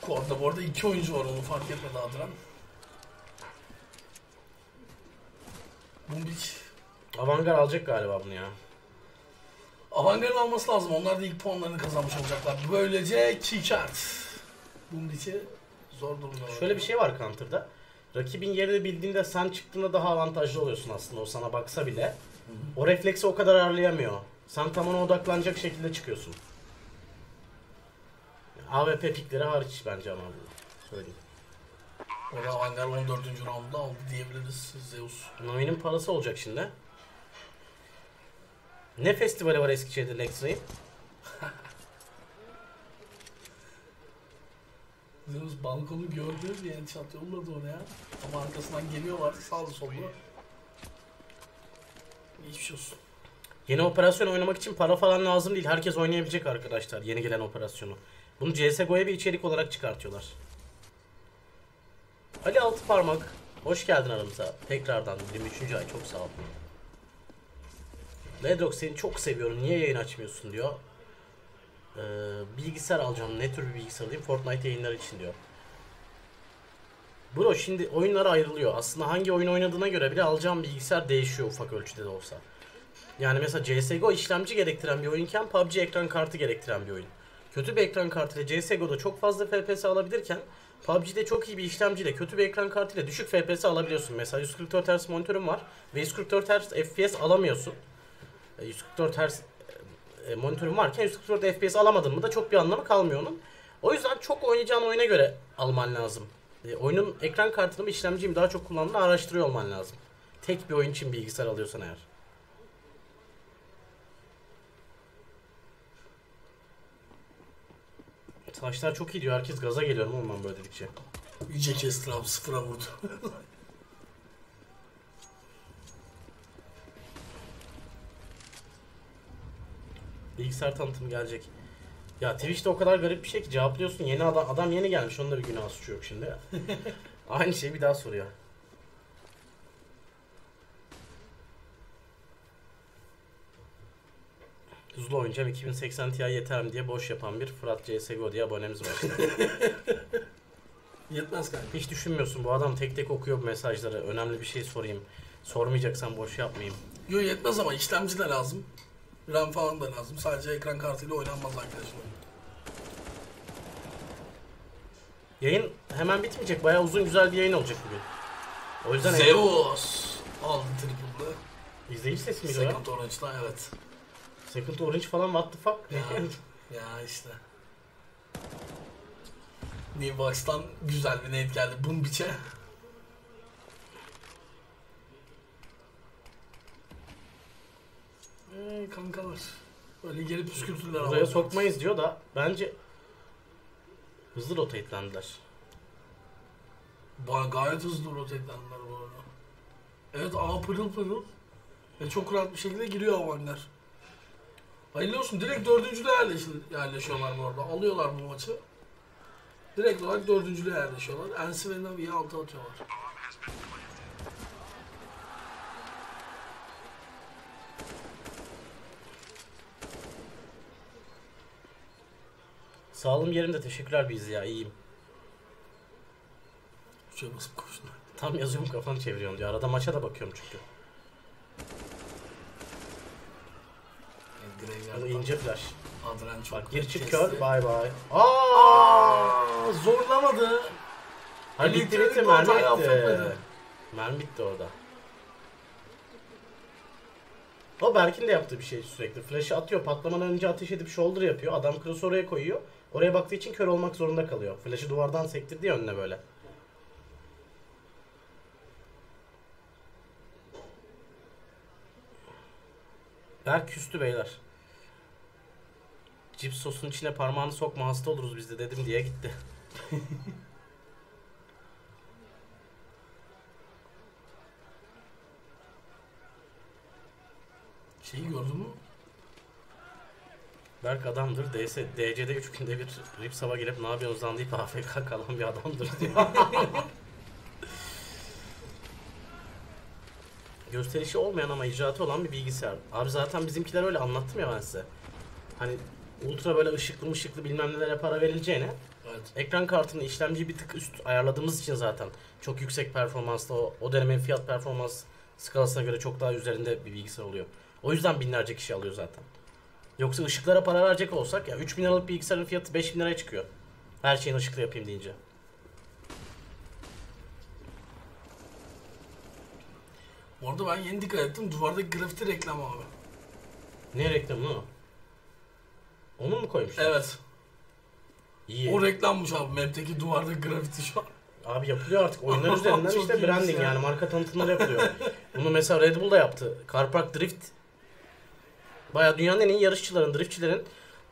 Kuadda bu arada iki oyuncu var onu fark etmedi Adran. Bumbic.
Avangar alacak galiba bunu ya.
Avantgard'ın alması lazım. Onlar da ilk puanlarını kazanmış olacaklar. Böylece Kikart. Bumbic'i zor durumda.
Şöyle bir şey var Counter'da. Rakibin yerini bildiğinde sen çıktığında daha avantajlı oluyorsun aslında o sana baksa bile. O refleksi o kadar ayarlayamıyor. Sen tam ona odaklanacak şekilde çıkıyorsun. AWP pikleri hariç bence ama bu. Söyleyeyim.
Avantgard 14. roundda aldı diyebiliriz Zeus.
Navi'nin parası olacak şimdi. Ne festivali var Eskişehir'de Lexray'in?
Zeus balkonu gördü diye chat yolladı oraya. Ama arkasından geliyorlar sağlı sollu. Şey olsun.
Yeni operasyon oynamak için para falan lazım değil. Herkes oynayabilecek arkadaşlar yeni gelen operasyonu. Bunu CSGO'ya bir içerik olarak çıkartıyorlar. Ali Altıparmak, hoş geldin aramıza. Tekrardan 23. ay çok sağ ol. Ledrox seni çok seviyorum. Niye yayın açmıyorsun diyor. Ee, bilgisayar alacağım. Ne tür bir bilgisayar alayım? Fortnite yayınları için diyor. Bro şimdi oyunlar ayrılıyor. Aslında hangi oyun oynadığına göre bile alacağım bilgisayar değişiyor ufak ölçüde de olsa. Yani mesela CSGO işlemci gerektiren bir oyunken PUBG ekran kartı gerektiren bir oyun. Kötü bir ekran kartıyla CSGO'da çok fazla FPS alabilirken PUBG'de çok iyi bir işlemciyle kötü bir ekran kartıyla düşük FPS alabiliyorsun. Mesela 144 Hz monitörüm var ve 144 Hz FPS alamıyorsun. E, 144 Hz e, monitörüm varken 144 FPS alamadın mı da çok bir anlamı kalmıyor onun. O yüzden çok oynayacağın oyuna göre alman lazım e, oyunun ekran kartını mı işlemciyi mi daha çok kullandığını araştırıyor olman lazım. Tek bir oyun için bilgisayar alıyorsan eğer. Taşlar çok iyi diyor. Herkes gaza geliyorum oğlum ben böyle dedikçe.
İyice kesti abi sıfıra vurdu.
Bilgisayar tanıtımı gelecek. Ya Twitch'te o kadar garip bir şey ki cevaplıyorsun. Yeni adam, adam yeni gelmiş. Onun da bir günah suçu yok şimdi. Aynı şeyi bir daha soruyor. Hızlı oynayacağım 2080 Ti yeter mi diye boş yapan bir Fırat CSGO diye abonemiz var.
Yetmez kanka.
Hiç düşünmüyorsun bu adam tek tek okuyor mesajları. Önemli bir şey sorayım. Sormayacaksan boş yapmayayım.
Yo yetmez ama işlemci de lazım. RAM falan da lazım. Sadece ekran kartıyla oynanmaz arkadaşlar.
Yayın hemen bitmeyecek. Bayağı uzun güzel bir yayın olacak bugün. O yüzden
Zeus aldı triple'ı.
izleyici sesi miydi o ya?
Second Orange'da evet.
Second Orange falan what the fuck?
Ya, ya işte. New Box'tan güzel bir nade geldi. Bum biçe. Eee kankalar. Böyle geri püskürtürler ama.
sokmayız diyor da bence hızlı rotate'lendiler.
Ba- gayet hızlı rotate'lendiler bu arada. Evet A pırıl pırıl. Ve çok rahat bir şekilde giriyor avanlar. Hayırlı olsun. Direkt dördüncülüğe yerleşi- yerleşiyorlar bu arada. Alıyorlar bu maçı. Direkt olarak dördüncülüğe yerleşiyorlar. Ensi ve Navi'yi alta atıyorlar.
Sağlığım yerimde teşekkürler biz ya iyiyim.
Şuraya basıp koştular.
Tam yazıyorum kafanı çeviriyorum diyor. Arada maça da bakıyorum çünkü.
Yani
Ya da
Graveyard'dan
ince flash.
Adren çok
Bak gir çık kör bye bye. Aa!
Zorlamadı.
Hadi bitti bitti mermi bitti. Mermi bitti orada. O Berk'in de yaptığı bir şey sürekli. Flash'ı atıyor patlamadan önce ateş edip shoulder yapıyor. Adam cross oraya koyuyor. Oraya baktığı için kör olmak zorunda kalıyor. Flash'ı duvardan sektirdi ya önüne böyle. Berk küstü beyler. Cips sosun içine parmağını sokma hasta oluruz biz de dedim diye gitti.
Şeyi gördün mü?
Berk adamdır. DS, DC'de 3 günde bir rip sava gelip ne yapıyorsunuz deyip AFK kalan bir adamdır diyor. Gösterişi olmayan ama icraatı olan bir bilgisayar. Abi zaten bizimkiler öyle anlattım ya ben size. Hani ultra böyle ışıklı mışıklı bilmem nelere para verileceğine
Evet.
ekran kartını işlemciyi bir tık üst ayarladığımız için zaten çok yüksek performanslı o, o dönemin fiyat performans skalasına göre çok daha üzerinde bir bilgisayar oluyor. O yüzden binlerce kişi alıyor zaten. Yoksa ışıklara para verecek olsak ya 3000 liralık bilgisayarın fiyatı 5000 liraya çıkıyor. Her şeyin ışıklı yapayım deyince.
Orada ben yeni dikkat ettim. Duvardaki grafiti reklam abi.
Ne reklamı o? Onu mu koymuşlar?
Evet.
İyi.
O reklammış abi. Map'teki duvardaki grafiti şu an.
Abi yapılıyor artık. Oyunlar üzerinden
Çok
işte branding
ya.
yani marka tanıtımları yapılıyor. Bunu mesela Red Bull da yaptı. Car Park Drift Baya dünyanın en iyi yarışçıların, driftçilerin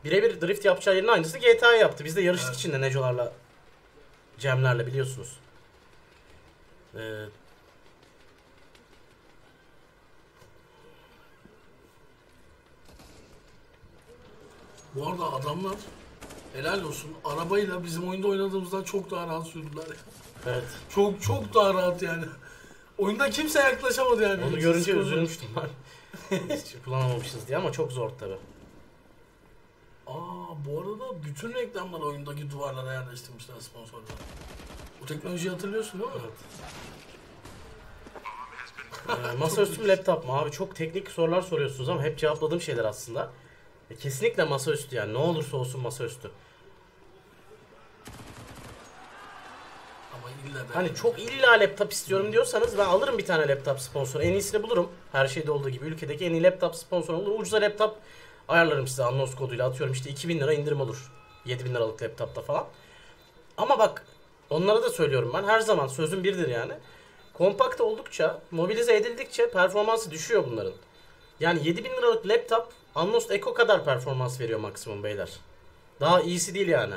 birebir drift yapacağı yerin aynısı GTA yaptı. Biz de yarıştık
Evet.
içinde Neco'larla, Cem'lerle biliyorsunuz. Ee,
Bu arada adamlar helal olsun. Arabayla bizim oyunda oynadığımızdan çok daha rahat sürdüler.
evet.
Çok çok daha rahat yani. Oyunda kimse yaklaşamadı yani.
Onu görünce üzülmüştüm ben. Hiç kullanamamışız diye ama çok zor tabi.
Aa bu arada bütün reklamlar oyundaki duvarlara yerleştirmişler sponsorlar. Bu teknolojiyi hatırlıyorsun değil mi?
Ee, masaüstü laptop mu? Abi çok teknik sorular soruyorsunuz ama hep cevapladığım şeyler aslında. E, kesinlikle masaüstü yani ne olursa olsun masaüstü.
Ama illa da
Hani çok illa laptop istiyorum diyorsanız ben alırım bir tane laptop sponsoru. En iyisini bulurum. Her şeyde olduğu gibi ülkedeki en iyi laptop sponsoru olur. Ucuza laptop ayarlarım size Annos koduyla atıyorum işte 2000 lira indirim olur. 7000 liralık laptopta falan. Ama bak onlara da söylüyorum ben. Her zaman sözüm birdir yani. Kompakt oldukça, mobilize edildikçe performansı düşüyor bunların. Yani 7000 liralık laptop Amnost Echo kadar performans veriyor maksimum beyler. Daha iyisi değil yani.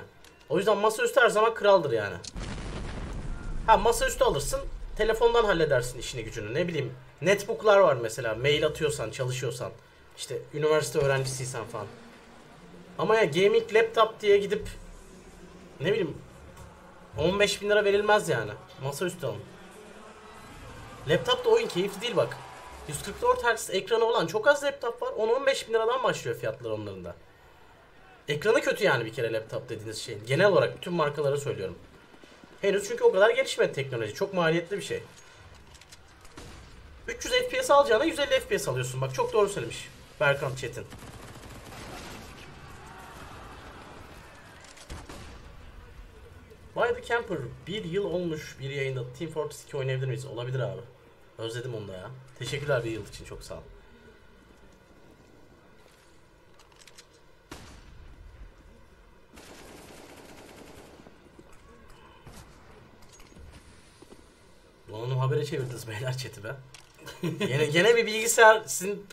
O yüzden masaüstü her zaman kraldır yani. Ha masaüstü alırsın, telefondan halledersin işini gücünü. Ne bileyim, netbook'lar var mesela. Mail atıyorsan, çalışıyorsan. işte üniversite öğrencisiysen falan. Ama ya gaming laptop diye gidip ne bileyim 15 bin lira verilmez yani. Masaüstü alın. Laptopta oyun keyifli değil bak. 144 Hz ekranı olan çok az laptop var. 10-15 bin liradan başlıyor fiyatları onların da. Ekranı kötü yani bir kere laptop dediğiniz şey. Genel olarak bütün markaları söylüyorum. Henüz çünkü o kadar gelişmedi teknoloji. Çok maliyetli bir şey. 300 FPS alacağına 150 FPS alıyorsun. Bak çok doğru söylemiş. Berkan Çetin. Why the Camper bir yıl olmuş bir yayında Team Fortress 2 oynayabilir miyiz? Olabilir abi. Özledim onu da ya. Teşekkürler bir yıl için çok sağ ol. Onu habere çevirdiniz beyler chat'i be. Yine, gene bir bilgisayar sizin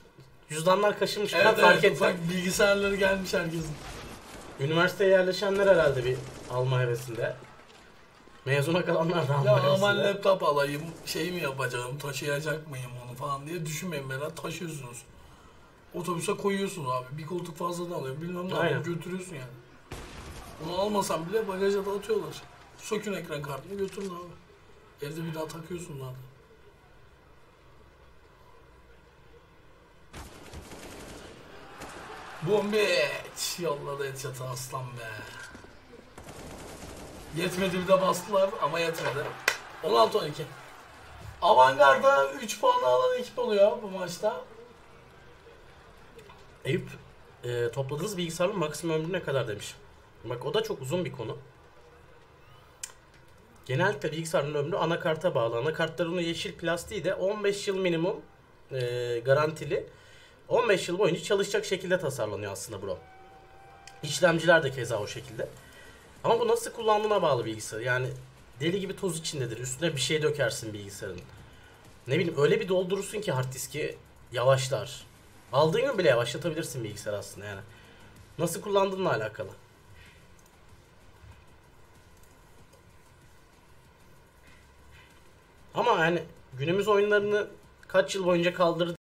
cüzdanlar kaşınmış
Evet,
ben fark
evet
ettim.
ufak bilgisayarları gelmiş herkesin.
Üniversiteye yerleşenler herhalde bir alma hevesinde. Mezuna kalanlar da alma
Ya aman laptop alayım, şey mi yapacağım, taşıyacak mıyım onu falan diye düşünmeyin beyler, taşıyorsunuz. Otobüse koyuyorsun abi, bir koltuk fazladan alıyor, bilmem ne
Aynen.
yapıp götürüyorsun yani. Onu almasan bile bagaja da atıyorlar. Sökün ekran kartını götürün abi. Evde bir daha takıyorsun zaten. Bombeç yolladı headshot'ı aslan be. Yetmedi bir de bastılar ama yetmedi. 16-12. Avantgarda 3 puan alan ekip oluyor bu maçta.
Eyüp e, topladığınız bilgisayarın maksimum ömrü ne kadar demiş. Bak o da çok uzun bir konu. Genellikle bilgisayarın ömrü anakarta bağlı. Anakartların yeşil plastiği de 15 yıl minimum e, garantili. 15 yıl boyunca çalışacak şekilde tasarlanıyor aslında bro. İşlemciler de keza o şekilde. Ama bu nasıl kullandığına bağlı bilgisayar. Yani deli gibi toz içindedir. Üstüne bir şey dökersin bilgisayarın. Ne bileyim öyle bir doldurursun ki hard diski yavaşlar. Aldığın gün bile yavaşlatabilirsin bilgisayar aslında yani. Nasıl kullandığınla alakalı. Ama yani günümüz oyunlarını kaç yıl boyunca kaldırdı